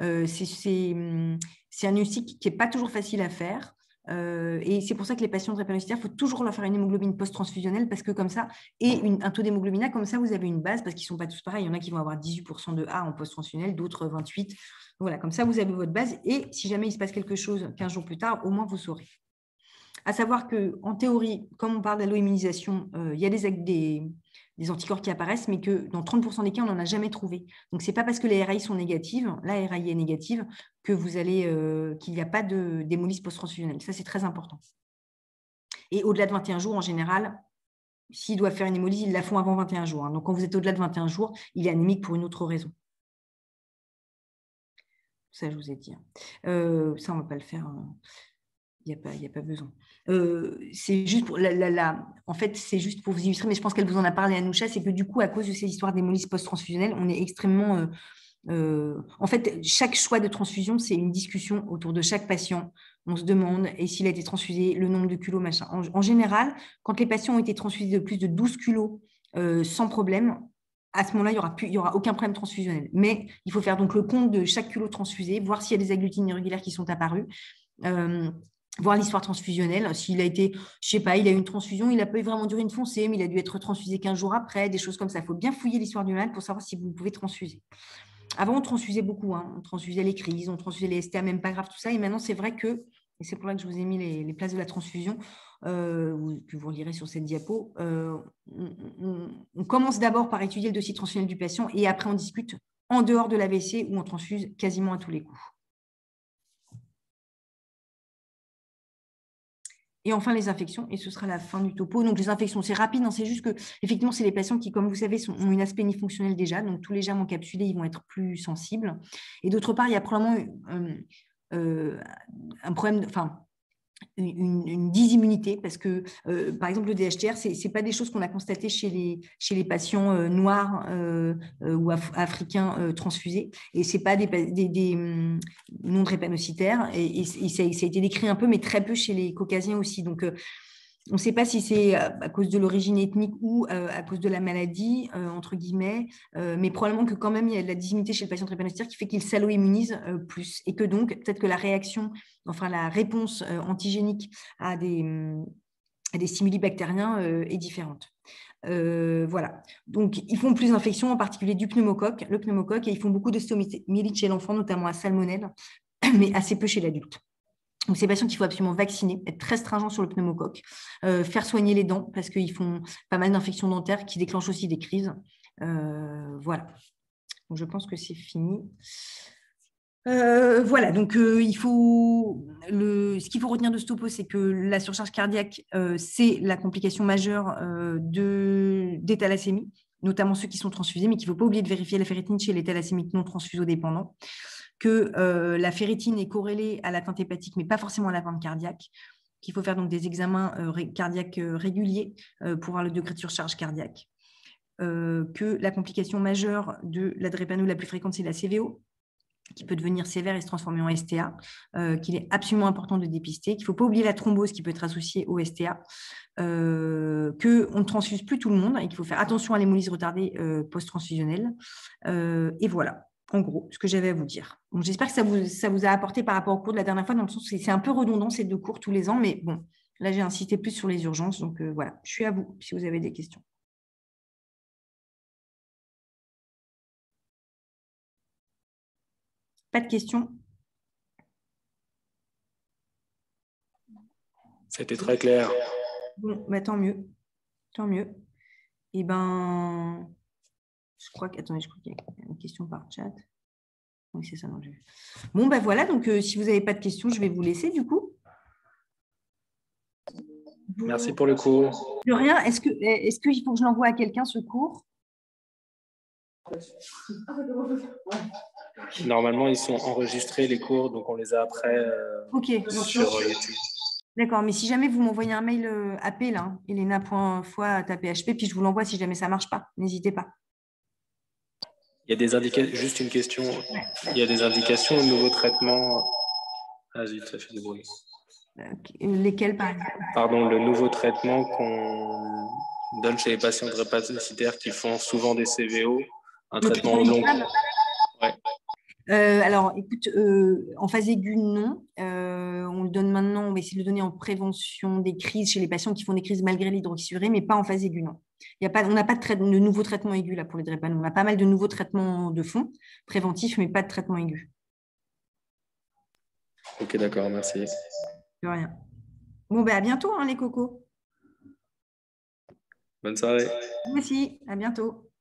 Euh, c'est un diagnostic qui n'est pas toujours facile à faire. Et c'est pour ça que les patients de il faut toujours leur faire une hémoglobine post-transfusionnelle parce que comme ça, et un taux d'hémoglobine A, comme ça, vous avez une base parce qu'ils ne sont pas tous pareils. Il y en a qui vont avoir 18% de A en post-transfusionnel, d'autres 28%. Voilà, comme ça, vous avez votre base. Et si jamais il se passe quelque chose 15 jours plus tard, au moins vous saurez. À savoir qu'en théorie, comme on parle d'alloimmunisation, euh, il y a des, des, anticorps qui apparaissent, mais que dans 30% des cas, on n'en a jamais trouvé. Donc, ce n'est pas parce que les RAI sont négatives, la RAI est négative, euh, qu'il n'y a pas d'hémolyse post-transfusionnelle. Ça, c'est très important. Et au-delà de 21 jours, en général, s'ils doivent faire une hémolyse, ils la font avant 21 jours. Hein. Donc, quand vous êtes au-delà de 21 jours, il est anémique pour une autre raison. Ça, je vous ai dit. Hein. Euh, ça, on ne va pas le faire. Hein. Il n'y a, pas, a pas besoin. Euh, c'est juste pour la, en fait, c'est juste pour vous illustrer, mais je pense qu'elle vous en a parlé, Anoucha, c'est que du coup, à cause de ces histoires d'hémolyse post-transfusionnelle, on est extrêmement. Euh, en fait, chaque choix de transfusion, c'est une discussion autour de chaque patient. On se demande, et s'il a été transfusé, le nombre de kilos, machin. En, général, quand les patients ont été transfusés de plus de 12 kilos sans problème, à ce moment-là, il n'y aura, aura aucun problème transfusionnel. Mais il faut faire donc le compte de chaque culot transfusé, voir s'il y a des agglutines irrégulières qui sont apparues, euh, voir l'histoire transfusionnelle. S'il a été, je sais pas, il a eu une transfusion, il n'a pas eu vraiment d'urine foncée, mais il a dû être transfusé 15 jours après, des choses comme ça. Il faut bien fouiller l'histoire du mal pour savoir si vous pouvez transfuser. Avant, on transfusait beaucoup. Hein. On transfusait les crises, on transfusait les STA, même pas grave, tout ça. Et maintenant, c'est vrai que, et c'est pour ça que je vous ai mis les places de la transfusion, euh, que vous relirez sur cette diapo, euh, on, commence d'abord par étudier le dossier transfusionnel du patient et après on discute en dehors de l'AVC où on transfuse quasiment à tous les coups. Et enfin, les infections, et ce sera la fin du topo. Donc, les infections, c'est rapide, hein, c'est juste que, effectivement, c'est les patients qui, comme vous savez, ont une aspect fonctionnelle déjà. Donc, tous les germes encapsulés, ils vont être plus sensibles. Et d'autre part, il y a probablement euh, euh, un problème, enfin, une, disimmunité parce que, euh, par exemple, le DHTR, ce n'est pas des choses qu'on a constatées chez les, chez les patients euh, noirs euh, ou africains transfusés et ce n'est pas des, des, des hum, et, et, ça, a été décrit un peu, mais très peu chez les caucasiens aussi. Donc, on ne sait pas si c'est euh, à cause de l'origine ethnique ou euh, à cause de la maladie, euh, entre guillemets, mais probablement que quand même il y a de la disimmunité chez le patient drépanocytaire qui fait qu'il s'allo-immunise plus et que donc peut-être que la réaction, enfin la réponse antigénique à des, à stimuli bactériens est différente. voilà. Donc, ils font plus d'infections, en particulier du pneumocoque, le pneumocoque, et ils font beaucoup de chez l'enfant, notamment à salmonelle, mais assez peu chez l'adulte. Donc, ces patients qu'il faut absolument vacciner, être très stringent sur le pneumocoque, euh, faire soigner les dents parce qu'ils font pas mal d'infections dentaires qui déclenchent aussi des crises. Euh, voilà. Je pense que c'est fini. Euh, voilà, donc ce qu'il faut retenir de ce topo, c'est que la surcharge cardiaque, c'est la complication majeure de, des thalassémies, notamment ceux qui sont transfusés, mais qu'il ne faut pas oublier de vérifier la ferritine chez les thalassémiques non transfusodépendants que euh, la ferritine est corrélée à l'atteinte hépatique, mais pas forcément à l'atteinte cardiaque, qu'il faut faire donc des examens euh, cardiaques euh, réguliers pour voir le degré de surcharge cardiaque, que la complication majeure de la drépano la plus fréquente, c'est la CVO, qui peut devenir sévère et se transformer en STA, qu'il est absolument important de dépister, qu'il ne faut pas oublier la thrombose qui peut être associée au STA, qu'on ne transfuse plus tout le monde et qu'il faut faire attention à l'hémolyse retardée post-transfusionnelle. et voilà en gros, ce que j'avais à vous dire. J'espère que ça vous, ça vous a apporté par rapport au cours de la dernière fois, dans le sens que c'est un peu redondant ces deux cours tous les ans, mais bon, là j'ai insisté plus sur les urgences, donc euh, voilà, je suis à vous si vous avez des questions. Pas de questions? C'était très clair. Bon, bah, tant mieux. Tant mieux. Eh ben, je crois que, attendez, je crois qu'il y a une question par chat. Oui, c'est ça. Non, bon, ben voilà. Donc, euh, si vous n'avez pas de questions, je vais vous laisser du coup. Merci pour le cours. De rien. Est-ce que est-ce qu'il faut que je l'envoie à quelqu'un ce cours? Normalement, ils sont enregistrés les cours, donc on les a après euh, sur YouTube. D'accord, mais si jamais vous m'envoyez un mail euh, AP là, elena.foi.php, puis je vous l'envoie si jamais ça ne marche pas, n'hésitez pas. Il y a des indications, juste une question. Il y a des indications au nouveau traitement? Ah zut, ça fait du bruit. Lesquels, par exemple? Pardon, le nouveau traitement qu'on donne chez les patients drépanocytaires qui font souvent des CVO, un traitement long. Ouais. Euh, alors, écoute, euh, en phase aiguë, non. Euh, on le donne maintenant, on va essayer de le donner en prévention des crises chez les patients qui font des crises malgré l'hydroxyurée, mais pas en phase aiguë, non. Il y a pas, on n'a pas de, de nouveaux traitements aigus là, pour les drépanocytes. On a pas mal de nouveaux traitements de fond, préventifs, mais pas de traitement aigu. Ok, d'accord, merci. De rien. Bon, ben à bientôt, hein, les cocos. Bonne soirée. Merci, à bientôt.